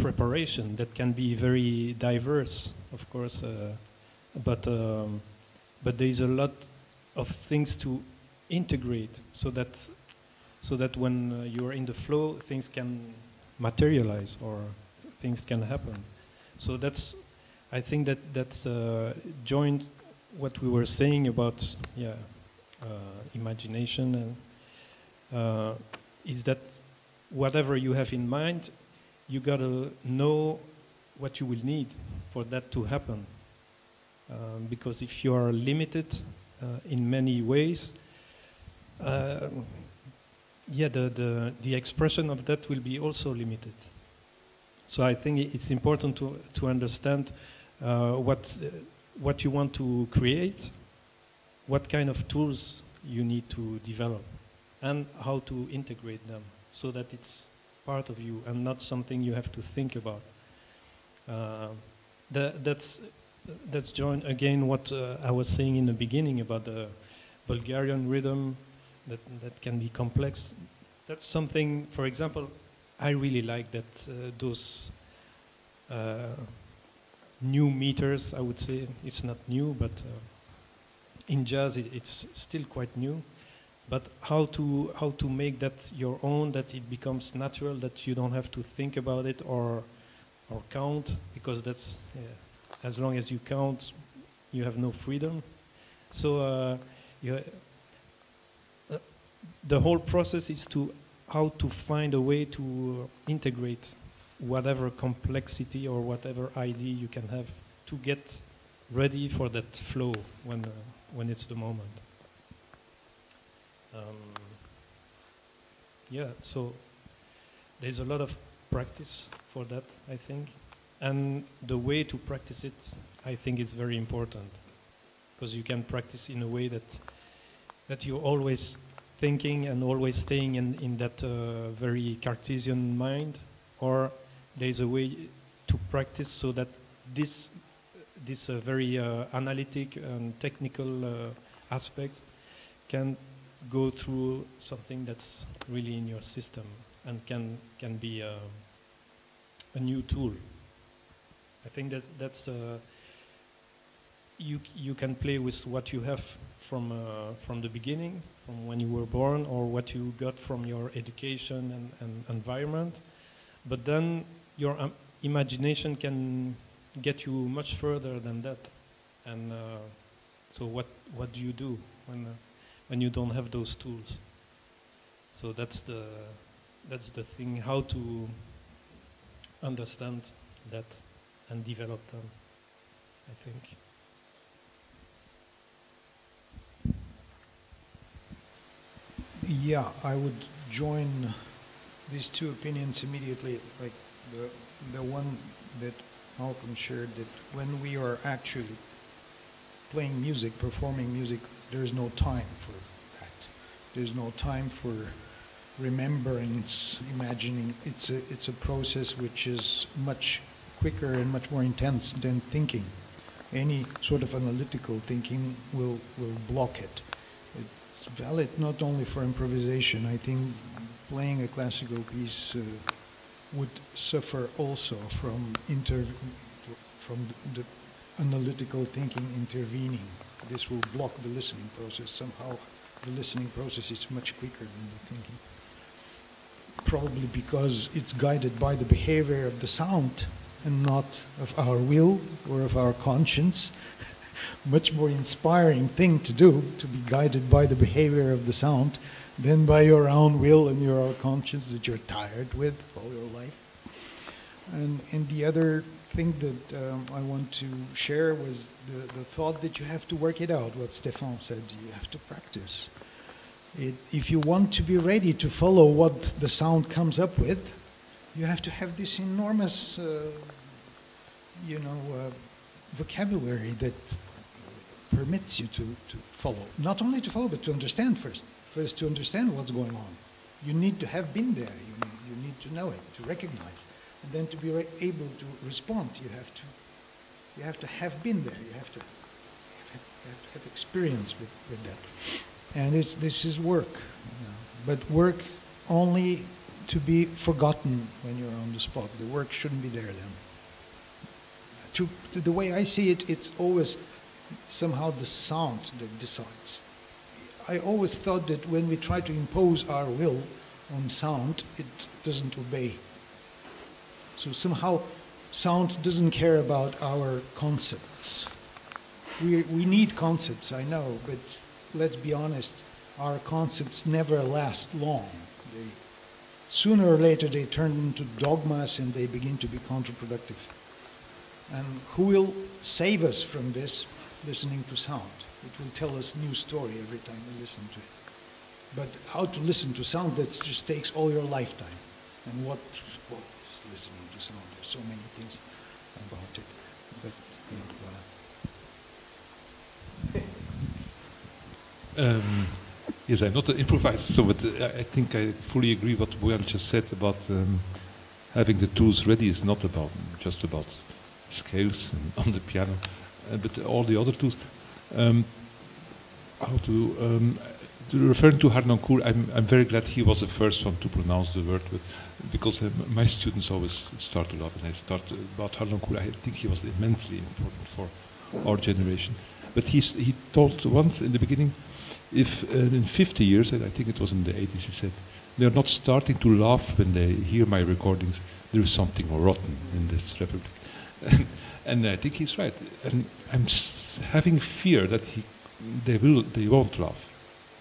preparation that can be very diverse, of course, uh, but um, but there is a lot of things to integrate so that so that when uh, you are in the flow, things can materialize or things can happen. So that's I think that that's uh, joined what we were saying about yeah uh, imagination and uh, is that whatever you have in mind you got to know what you will need for that to happen. Um, because if you are limited uh, in many ways, uh, yeah, the, the, the expression of that will be also limited. So I think it's important to, to understand uh, what, what you want to create, what kind of tools you need to develop, and how to integrate them so that it's part of you and not something you have to think about. Uh, that, that's that's joined again what uh, I was saying in the beginning about the Bulgarian rhythm that that can be complex. That's something, for example, I really like that uh, those uh, new meters. I would say it's not new, but uh, in jazz it, it's still quite new but how to how to make that your own that it becomes natural that you don't have to think about it or or count? Because that's yeah, as long as you count you have no freedom. So uh, you, uh, the whole process is to how to find a way to integrate whatever complexity or whatever idea you can have to get ready for that flow when uh, when it's the moment um, yeah, so there's a lot of practice for that, I think. And the way to practice it, I think, is very important. Because you can practice in a way that, that you're always thinking and always staying in, in that uh, very Cartesian mind, or there's a way to practice so that this, this uh, very uh, analytic and technical uh, aspects can go through something that's really in your system and can can be a, a new tool. I think that that's uh, you you can play with what you have from uh, from the beginning, from when you were born, or what you got from your education and, and environment. But then your um, imagination can get you much further than that. And uh, so, what what do you do when? When you don't have those tools. So that's the that's the thing how to understand that and develop them, I think. Yeah, I would join these two opinions immediately. Like the the one that Malcolm shared, that when we are actually playing music, performing music, there's no time for that. There's no time for remembrance, imagining. It's a it's a process which is much quicker and much more intense than thinking. Any sort of analytical thinking will will block it It's valid not only for improvisation. I think playing a classical piece uh, would suffer also from inter from the, the analytical thinking intervening. This will block the listening process. Somehow the listening process is much quicker than the thinking. Probably because it's guided by the behavior of the sound and not of our will or of our conscience much more inspiring thing to do, to be guided by the behavior of the sound, than by your own will and your own conscience that you're tired with all your life. And, and the other thing that um, I want to share was the, the thought that you have to work it out, what Stéphane said, you have to practice. It, if you want to be ready to follow what the sound comes up with, you have to have this enormous, uh, you know, uh, vocabulary that permits you to, to follow. Not only to follow, but to understand first. First, to understand what's going on. You need to have been there. You you need to know it, to recognize. And then to be able to respond, you have to, you have to have been there. You have to have, have, experience with, with that. And it's, this is work. You know. But work only to be forgotten when you're on the spot. The work shouldn't be there then. To, to the way I see it, it's always somehow the sound that decides. I always thought that when we try to impose our will on sound, it doesn't obey. So somehow sound doesn't care about our concepts. We, we need concepts, I know, but let's be honest, our concepts never last long. They, sooner or later they turn into dogmas and they begin to be counterproductive. And who will save us from this? listening to sound. It will tell us new story every time we listen to it. But how to listen to sound, that just takes all your lifetime. And what, what is listening There's so many things about it. But, you know, um, yes, I'm not an improviser, so but uh, I think I fully agree what Boyan just said about um, having the tools ready is not about just about scales on the piano. Uh, but all the other tools. Um, how to, um, to referring to Harnoncourt, I'm, I'm very glad he was the first one to pronounce the word, but because uh, my students always start a lot, and I start about Harnoncourt. I think he was immensely important for our generation. But he's, he told once in the beginning, if uh, in 50 years, I think it was in the 80s, he said, they're not starting to laugh when they hear my recordings. There is something rotten in this republic. And I think he's right. And I'm having fear that he, they will, they won't laugh,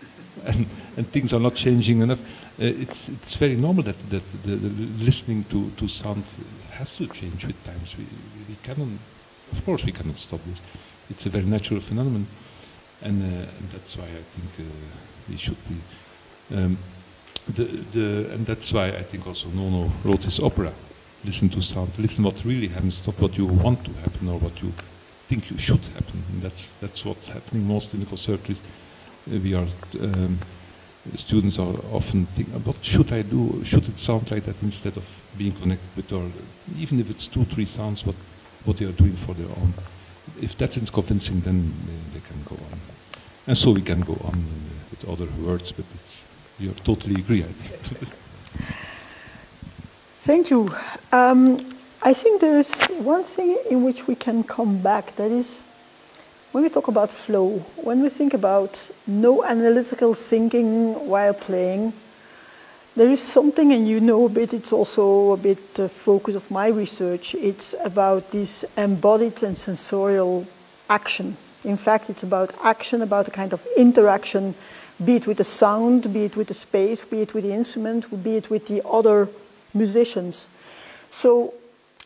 and and things are not changing enough. Uh, it's it's very normal that that the, the, listening to to sound has to change with times. We we cannot, of course, we cannot stop this. It's a very natural phenomenon, and, uh, that's why I think uh, we should be. Um, the, the, and that's why I think also Nono wrote his opera listen to sound, listen what really happens, not what you want to happen or what you think you should happen. And that's that's what's happening most in the conservatories. Uh, we are um, students are often thinking, what should I do? Should it sound like that instead of being connected with our, even if it's two, three sounds, what what they are doing for their own. If that is convincing, then they, they can go on. And so we can go on with other words, but we totally agree, I think. Thank you. Um, I think there is one thing in which we can come back that is when we talk about flow, when we think about no analytical thinking while playing, there is something, and you know a bit, it's also a bit the focus of my research, it's about this embodied and sensorial action. In fact, it's about action, about a kind of interaction, be it with the sound, be it with the space, be it with the instrument, be it with the other musicians. So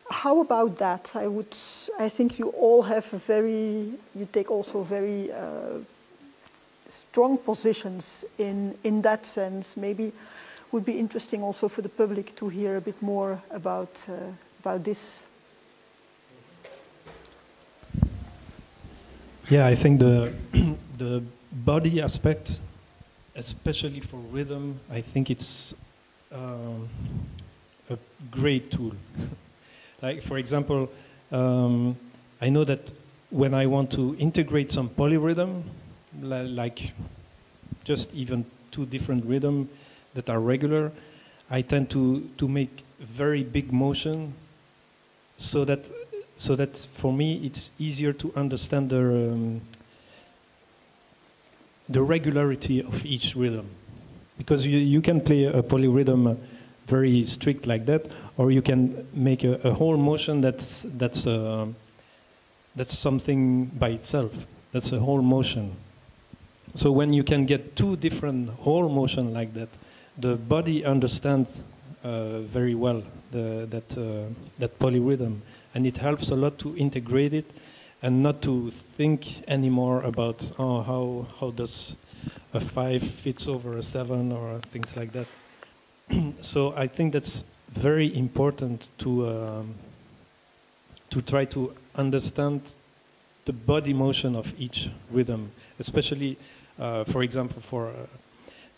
how about that? I would, I think you all have a very, you take also very uh, strong positions in in that sense. Maybe would be interesting also for the public to hear a bit more about uh, about this. Yeah, I think the the body aspect, especially for rhythm, I think it's um, a great tool. like for example, um, I know that when I want to integrate some polyrhythm, like just even two different rhythm that are regular, I tend to, to make very big motion so that, so that for me it's easier to understand the, um, the regularity of each rhythm. Because you, you can play a polyrhythm very strict like that, or you can make a, a whole motion that's, that's, uh, that's something by itself. That's a whole motion. So when you can get two different whole motion like that, the body understands uh, very well the, that, uh, that polyrhythm. And it helps a lot to integrate it and not to think anymore about oh, how, how does a five fits over a seven or things like that. so I think that's very important to, um, to try to understand the body motion of each rhythm, especially, uh, for example, for uh,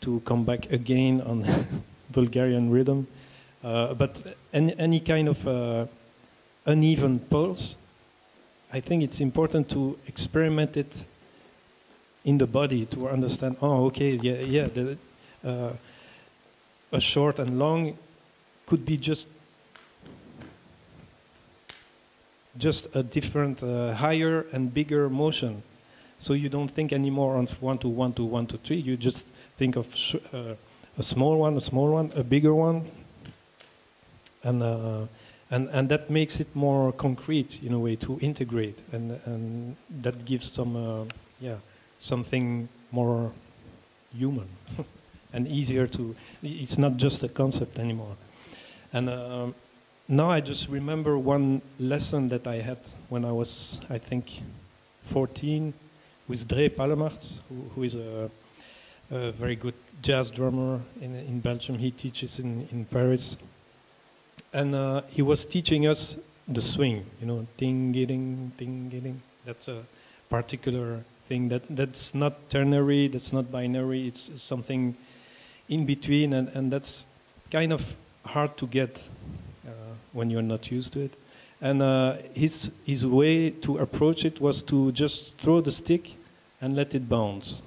to come back again on Bulgarian rhythm. Uh, but any, any, kind of uh, uneven pulse, I think it's important to experiment it in the body to understand, oh, okay, yeah, yeah, the, uh, a short and long could be just just a different, uh, higher and bigger motion. So you don't think anymore on one to one to one to three. You just think of uh, a small one, a small one, a bigger one, and uh, and and that makes it more concrete in a way to integrate, and and that gives some uh, yeah something more human and easier to. It's not just a concept anymore, and. Uh, now I just remember one lesson that I had when I was, I think, 14 with Dré Pallemaerts, who, who is a a very good jazz drummer in, in Belgium. He teaches in, in Paris. And uh, he was teaching us the swing, you know, ding, ding, ding, ding. That's a particular thing that, that's not ternary, that's not binary, it's something in between, and, and that's kind of hard to get uh, when you're not used to it. And uh, his, his way to approach it was to just throw the stick and let it bounce.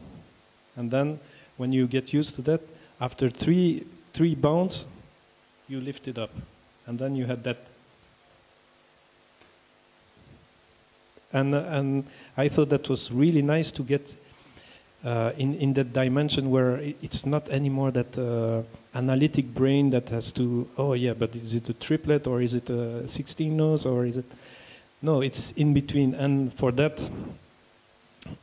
And then when you get used to that, after three, three bounds, you lift it up. And then you had that. And, and I thought that was really nice to get uh, in, in that dimension where it's not anymore that uh, analytic brain that has to, oh yeah, but is it a triplet or is it a 16 notes or is it. No, it's in between. And for that,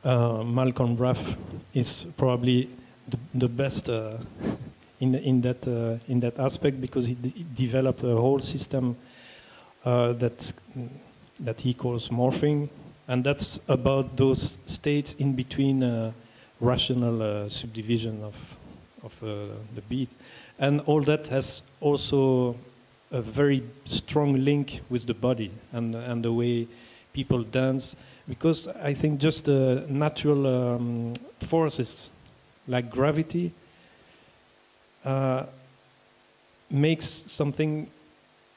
uh, Malcolm Braff is probably the, the best uh, in, in, that, uh, in that aspect because he, he developed a whole system that, that he calls morphing. And that's about those states in between rational uh, subdivision of, of uh, the beat. And all that has also a very strong link with the body and, and the way people dance because I think just the natural um, forces like gravity, uh, makes something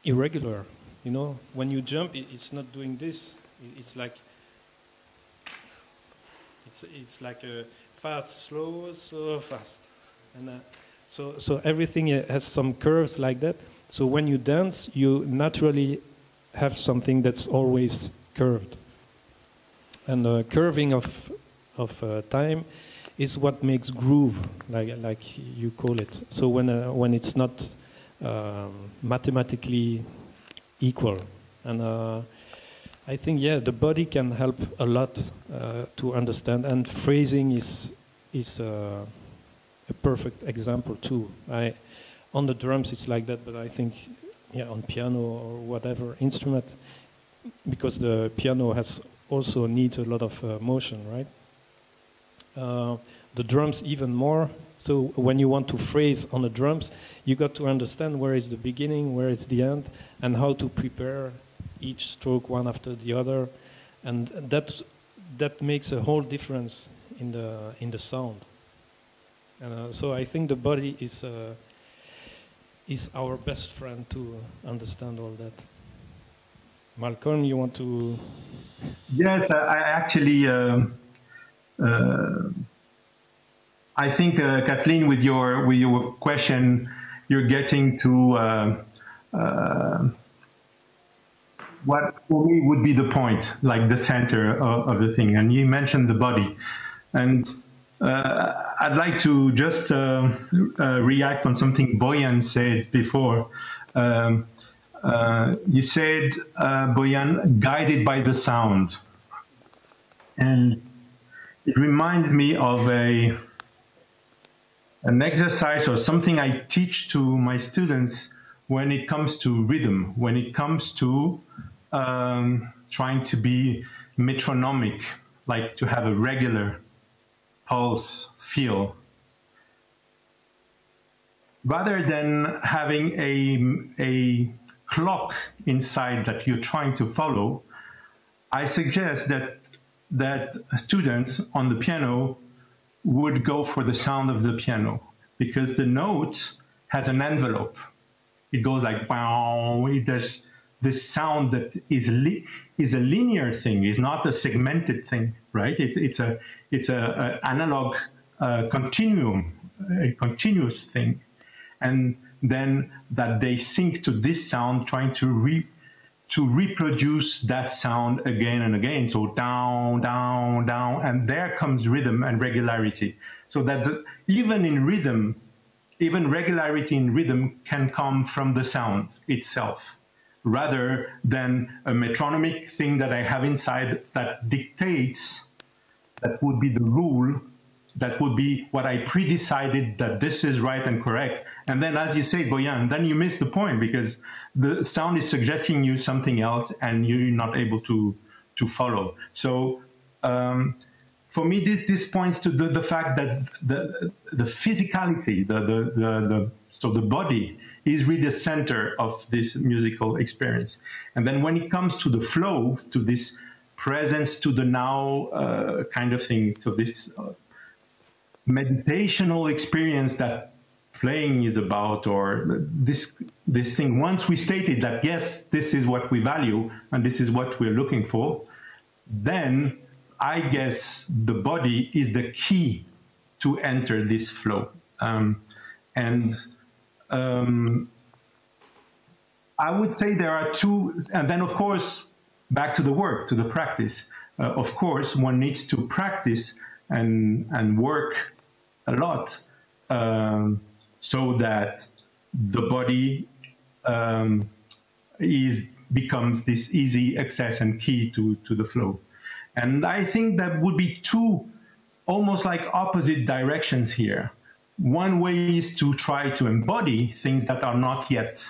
irregular. You know, when you jump, it's not doing this. It's like it's it's like a fast, slow, slow, fast, and uh, so so everything has some curves like that. So when you dance, you naturally have something that's always curved, and the curving of of uh, time is what makes groove, like, like you call it. So when, uh, when it's not um, mathematically equal. And uh, I think, yeah, the body can help a lot uh, to understand, and phrasing is, is uh, a perfect example too. I, on the drums it's like that, but I think yeah, on piano or whatever instrument, because the piano has also needs a lot of uh, motion, right? Uh, the drums even more. So when you want to phrase on the drums, you got to understand where is the beginning, where is the end, and how to prepare each stroke one after the other, and that that makes a whole difference in the in the sound. Uh, so I think the body is uh, is our best friend to understand all that. Malcolm, you want to? Yes, I, I actually. Uh, uh, I think uh, Kathleen, with your with your question, you're getting to uh, uh, what for me would be the point, like the center of, of the thing. And you mentioned the body, and uh, I'd like to just uh, uh, react on something Boyan said before. Um, you said, Boyan, guided by the sound, and it reminds me of a an exercise or something I teach to my students when it comes to rhythm, when it comes to um, trying to be metronomic, like to have a regular pulse feel. Rather than having a, a clock inside that you're trying to follow, I suggest that that students on the piano would go for the sound of the piano because the note has an envelope. It goes like wow. There's this sound that is is a linear thing. Is not a segmented thing, right? It's it's a it's a, a analog uh, continuum, a continuous thing, and then that they sync to this sound, trying to re to reproduce that sound again and again. So down, down, down, and there comes rhythm and regularity. So that the, even in rhythm, even regularity in rhythm can come from the sound itself, rather than a metronomic thing that I have inside that dictates that would be the rule that would be what I pre-decided that this is right and correct. And then, as you say, Boyan, then you miss the point because the sound is suggesting you something else, and you're not able to to follow. So, um, for me, this, this points to the, the fact that the the physicality, the, the the, the so the body is really the center of this musical experience. And then when it comes to the flow, to this presence to the now uh, kind of thing, so this uh, meditational experience that playing is about or this this thing once we stated that yes this is what we value and this is what we're looking for then i guess the body is the key to enter this flow um, and um, i would say there are two and then of course back to the work to the practice uh, of course one needs to practice and and work a lot um, so that the body um, is becomes this easy access and key to, to the flow. And I think that would be two almost like opposite directions here. One way is to try to embody things that are not yet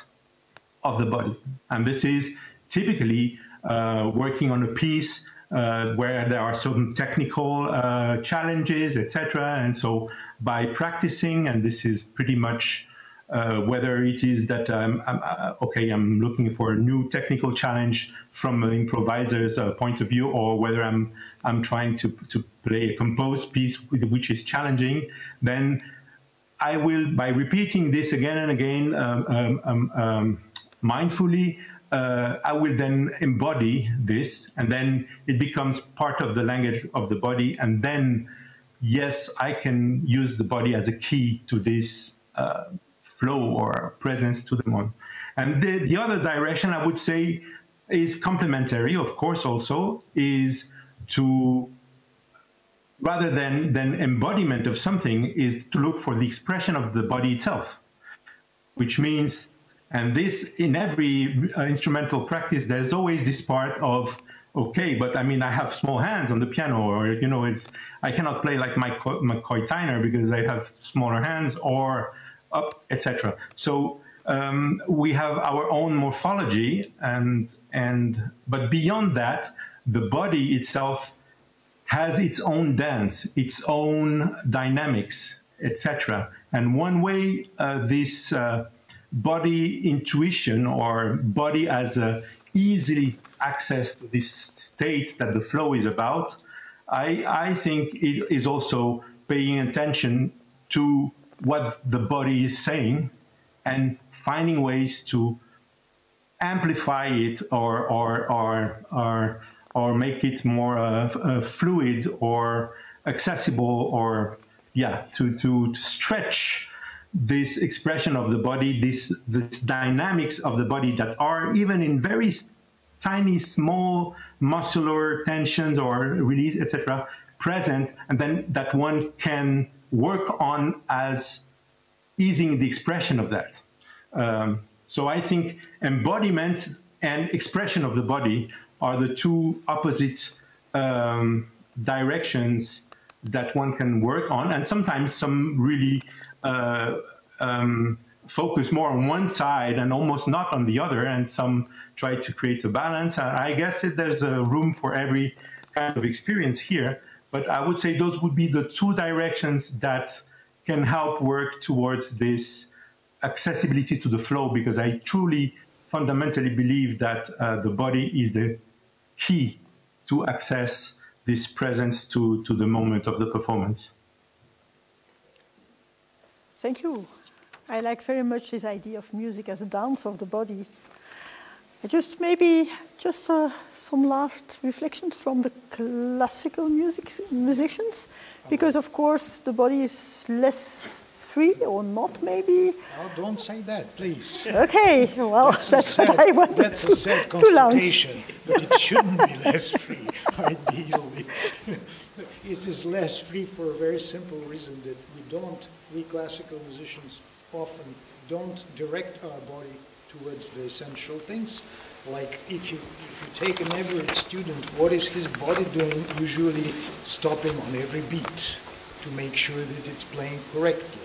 of the body. And this is typically uh, working on a piece uh, where there are certain technical uh, challenges, etc. And so by practicing, and this is pretty much uh, whether it is that I'm, I'm uh, okay, I'm looking for a new technical challenge from an improviser's uh, point of view, or whether I'm I'm trying to to play a composed piece which is challenging, then I will by repeating this again and again um, um, um, um mindfully. Uh, I will then embody this, and then it becomes part of the language of the body, and then yes, I can use the body as a key to this uh, flow or presence to the mind. And the, the other direction I would say is complementary, of course, also is to rather than, than embodiment of something is to look for the expression of the body itself, which means, and this in every uh, instrumental practice, there's always this part of okay, but I mean, I have small hands on the piano, or you know, it's I cannot play like my McCoy Tyner because I have smaller hands, or up, etc. So um, we have our own morphology, and and but beyond that, the body itself has its own dance, its own dynamics, etc. And one way uh, this uh, body intuition or body as a easily access to this state that the flow is about, I, I think it is also paying attention to what the body is saying and finding ways to amplify it or or or or, or make it more uh, uh, fluid or accessible or yeah to to stretch this expression of the body this this dynamics of the body that are even in very tiny small muscular tensions or release etc present and then that one can work on as easing the expression of that. Um, so I think embodiment and expression of the body are the two opposite um, directions that one can work on, and sometimes some really uh, um, focus more on one side and almost not on the other, and some try to create a balance. I guess it, there's a room for every kind of experience here, but I would say those would be the two directions that can help work towards this accessibility to the flow because I truly fundamentally believe that uh, the body is the key to access this presence to, to the moment of the performance. Thank you. I like very much this idea of music as a dance of the body. Just maybe just uh, some last reflections from the classical music musicians, because of course the body is less free or not maybe. Oh, don't say that, please. Okay, well that's, that's sad, what I wanted that's to, a sad to launch. but it shouldn't be less free, ideally. it is less free for a very simple reason that we don't, we classical musicians often don't direct our body towards the essential things. Like if you, if you take an average student, what is his body doing? Usually stopping on every beat to make sure that it's playing correctly.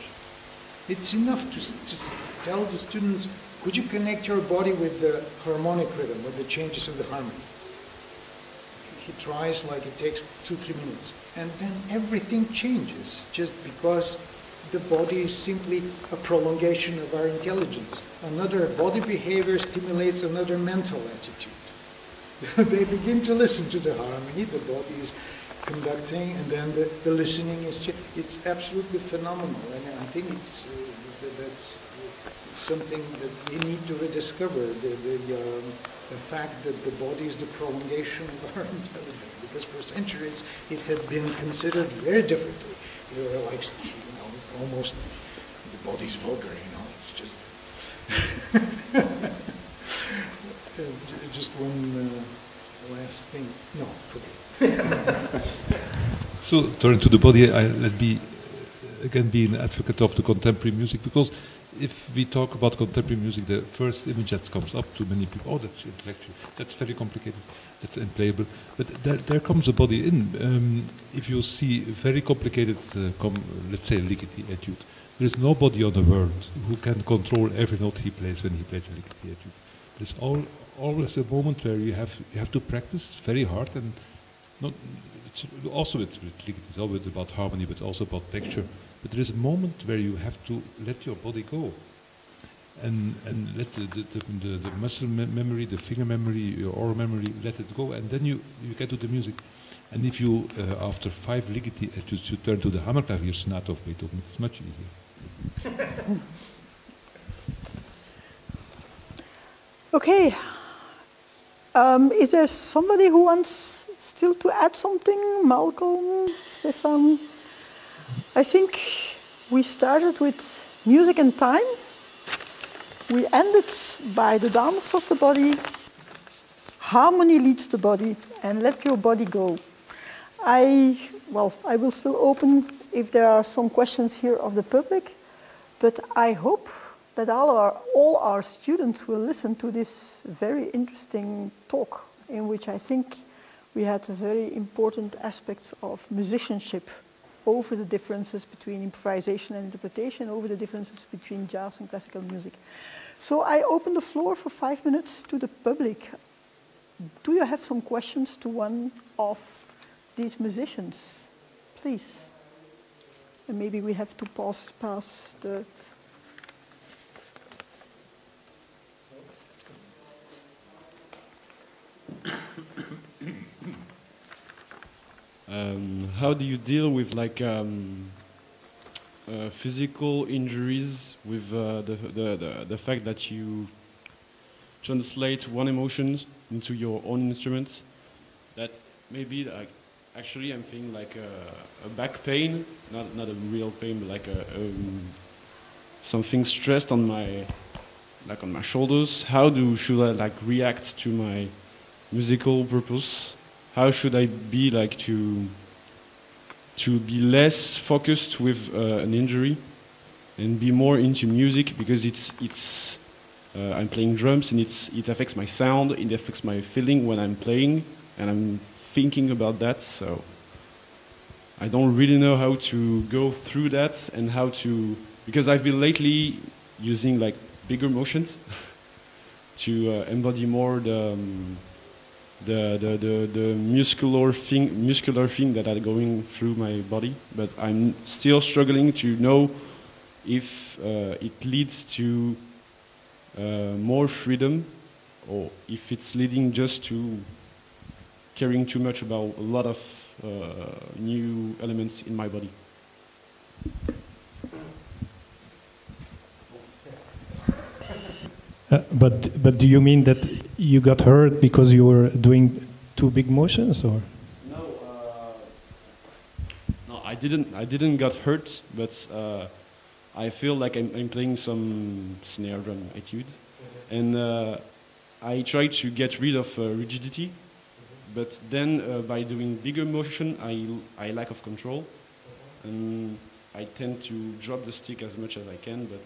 It's enough to, to tell the students, could you connect your body with the harmonic rhythm, with the changes of the harmony? He tries like it takes two, three minutes. And then everything changes just because the body is simply a prolongation of our intelligence. Another body behavior stimulates another mental attitude. they begin to listen to the harmony, the body is conducting, and then the, the listening is, it's absolutely phenomenal. And I think it's, uh, that's something that we need to rediscover, the, the, um, the fact that the body is the prolongation of our intelligence. Because for centuries it had been considered very differently. You know, like, you know, almost the body's vulgar, you know. It's just just one uh, last thing. No, forget. So turning to the body, I, let me again be an advocate of the contemporary music because if we talk about contemporary music, the first image that comes up to many people, oh, that's intellectual, that's very complicated, that's unplayable. But there, there comes the body in. Um, if you see very complicated, uh, com let's say, Ligeti etude, there is nobody on the world who can control every note he plays when he plays a Ligeti etude. There's all, always a moment where you have you have to practice very hard and not. It's also with, with it's always about harmony, but also about texture. But there is a moment where you have to let your body go. And, and let the, the, the, the muscle me memory, the finger memory, your oral memory, let it go. And then you, you get to the music. And if you, uh, after five ligeti, uh, you turn to the Hammerklavier sonata of Beethoven, it's much easier. okay. Um, is there somebody who wants still to add something? Malcolm, Stéphane? I think we started with music and time. We ended by the dance of the body. Harmony leads the body, and let your body go. I, well, I will still open if there are some questions here of the public, but I hope that all our, all our students will listen to this very interesting talk in which I think we had very important aspects of musicianship over the differences between improvisation and interpretation, over the differences between jazz and classical music. So I open the floor for five minutes to the public. Do you have some questions to one of these musicians? Please. And maybe we have to pass, pass the Um, how do you deal with like um, uh, physical injuries with uh, the, the, the, the fact that you translate one emotion into your own instruments? That maybe like actually I'm feeling like a, a back pain, not not a real pain, but like a, um, something stressed on my like on my shoulders. How do should I like react to my musical purpose? How should I be like to to be less focused with uh, an injury and be more into music because it's it's uh, I'm playing drums and it's it affects my sound, it affects my feeling when I'm playing, and I'm thinking about that. So I don't really know how to go through that and how to because I've been lately using like bigger motions to uh, embody more the um, the, the, the, the muscular thing muscular thing that are going through my body, but I'm still struggling to know if uh, it leads to uh, more freedom or if it's leading just to caring too much about a lot of uh, new elements in my body. Uh, but but do you mean that you got hurt because you were doing too big motions, or? No, uh, no, I didn't. I didn't get hurt, but uh, I feel like I'm, I'm, playing some snare drum etudes, and uh, I try to get rid of uh, rigidity, but then uh, by doing bigger motion, I I lack of control, and I tend to drop the stick as much as I can, but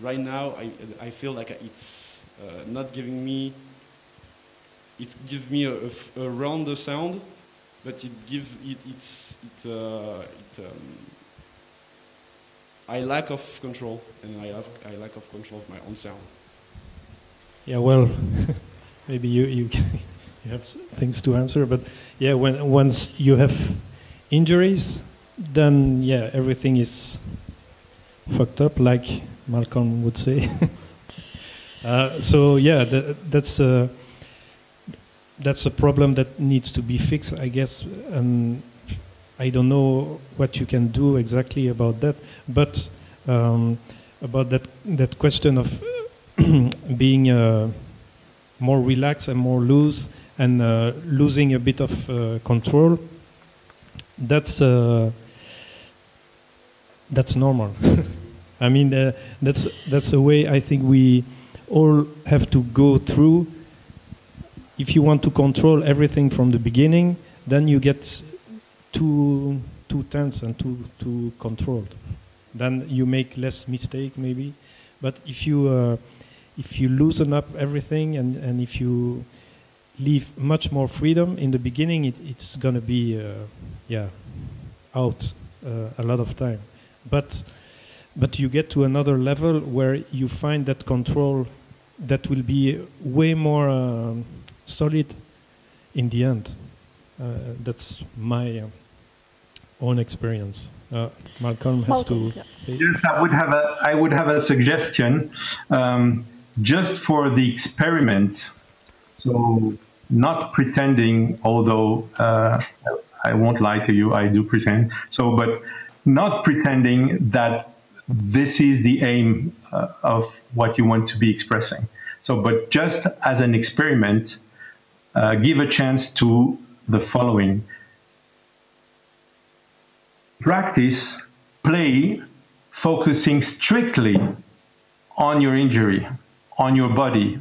right now I, I feel like it's uh, not giving me, it gives me a, a, a rounder sound, but it gives, it, it's, it, uh, it um, I lack of control, and I have I lack of control of my own sound. Yeah, well, maybe you you, you have things to answer, but yeah, when once you have injuries, then yeah, everything is fucked up. Like Malcolm would say. uh, so yeah, that's a that's a problem that needs to be fixed, I guess. And I don't know what you can do exactly about that, but um, about that that question of being uh, more relaxed and more loose and uh, losing a bit of uh, control. That's uh, that's normal. I mean, uh, that's that's a way I think we all have to go through. If you want to control everything from the beginning, then you get too too tense and too too controlled. Then you make less mistake maybe. But if you uh, if you loosen up everything and, and if you leave much more freedom in the beginning, it, it's gonna be uh, yeah out uh, a lot of time. But but you get to another level where you find that control that will be way more uh, solid in the end. Uh, that's my uh, own experience. Uh, Malcolm has Malcolm, to yeah. say. Yes, I would have a I would have a suggestion, um, just for the experiment. So not pretending, although uh, I won't lie to you, I do pretend. So, but not pretending that this is the aim uh, of what you want to be expressing. So, but just as an experiment, uh, give a chance to the following. Practice, play, focusing strictly on your injury, on your body,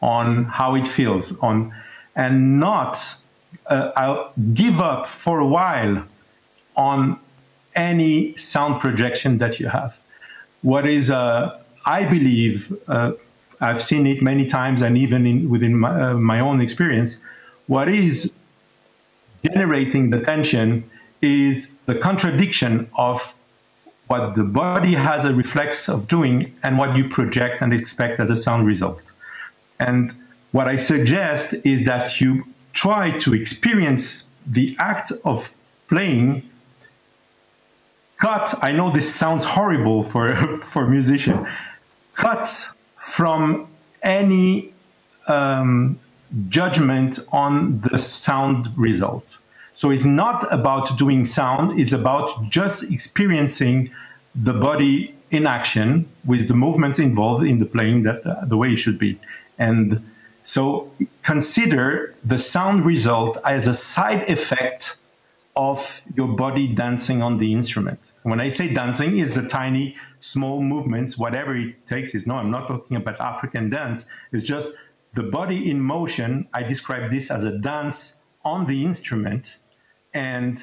on how it feels, on, and not uh, give up for a while on any sound projection that you have what is, uh, I believe, uh, I've seen it many times and even in, within my, uh, my own experience, what is generating the tension is the contradiction of what the body has a reflex of doing and what you project and expect as a sound result. And what I suggest is that you try to experience the act of playing cut i know this sounds horrible for for musician. Cut from any um, judgment on the sound result. So it's not about doing sound it's about just experiencing the body in action with the movements involved in the playing that uh, the way it should be. And so consider the sound result as a side effect of your body dancing on the instrument. When I say dancing, is the tiny, small movements, whatever it takes. Is no, I'm not talking about African dance. It's just the body in motion. I describe this as a dance on the instrument, and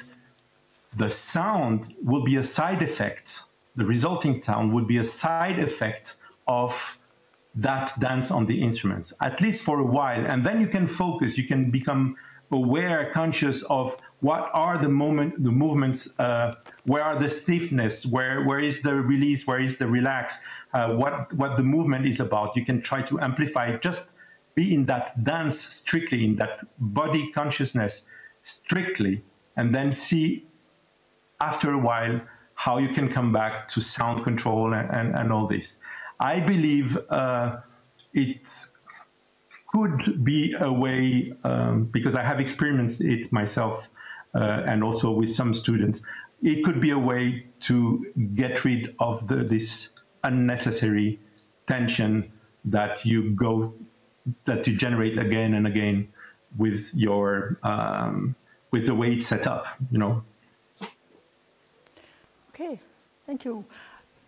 the sound will be a side effect. The resulting sound would be a side effect of that dance on the instruments, at least for a while. And then you can focus, you can become aware, conscious of what are the moment, the movements, uh, where are the stiffness, where, where is the release, where is the relax, uh, what, what the movement is about. You can try to amplify just be in that dance strictly, in that body consciousness strictly, and then see after a while how you can come back to sound control and, and, and all this. I believe uh, it could be a way, um, because I have experienced it myself and also with some students, it could be a way to get rid of the, this unnecessary tension that you go, that you generate again and again with your, um, with the way it's set up, you know. Okay, thank you.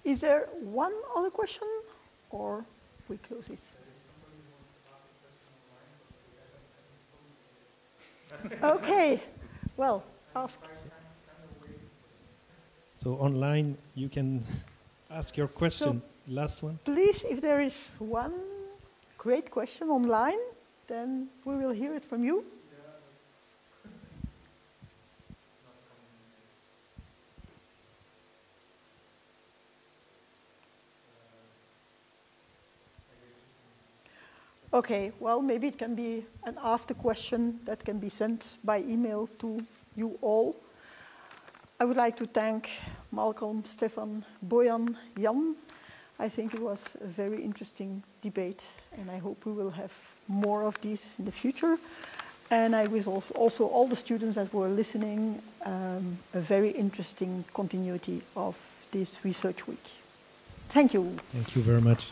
Is there one other question or we close this? okay, well, ask. So online, you can ask your question. So Last one. Please, if there is one great question online, then we will hear it from you. Okay, well, maybe it can be an after question that can be sent by email to you all. I would like to thank Malcolm, Stéphane, Boyan, Jan. I think it was a very interesting debate, and I hope we will have more of these in the future. And I wish also all the students that were listening um, a very interesting continuity of this research week. Thank you. Thank you very much.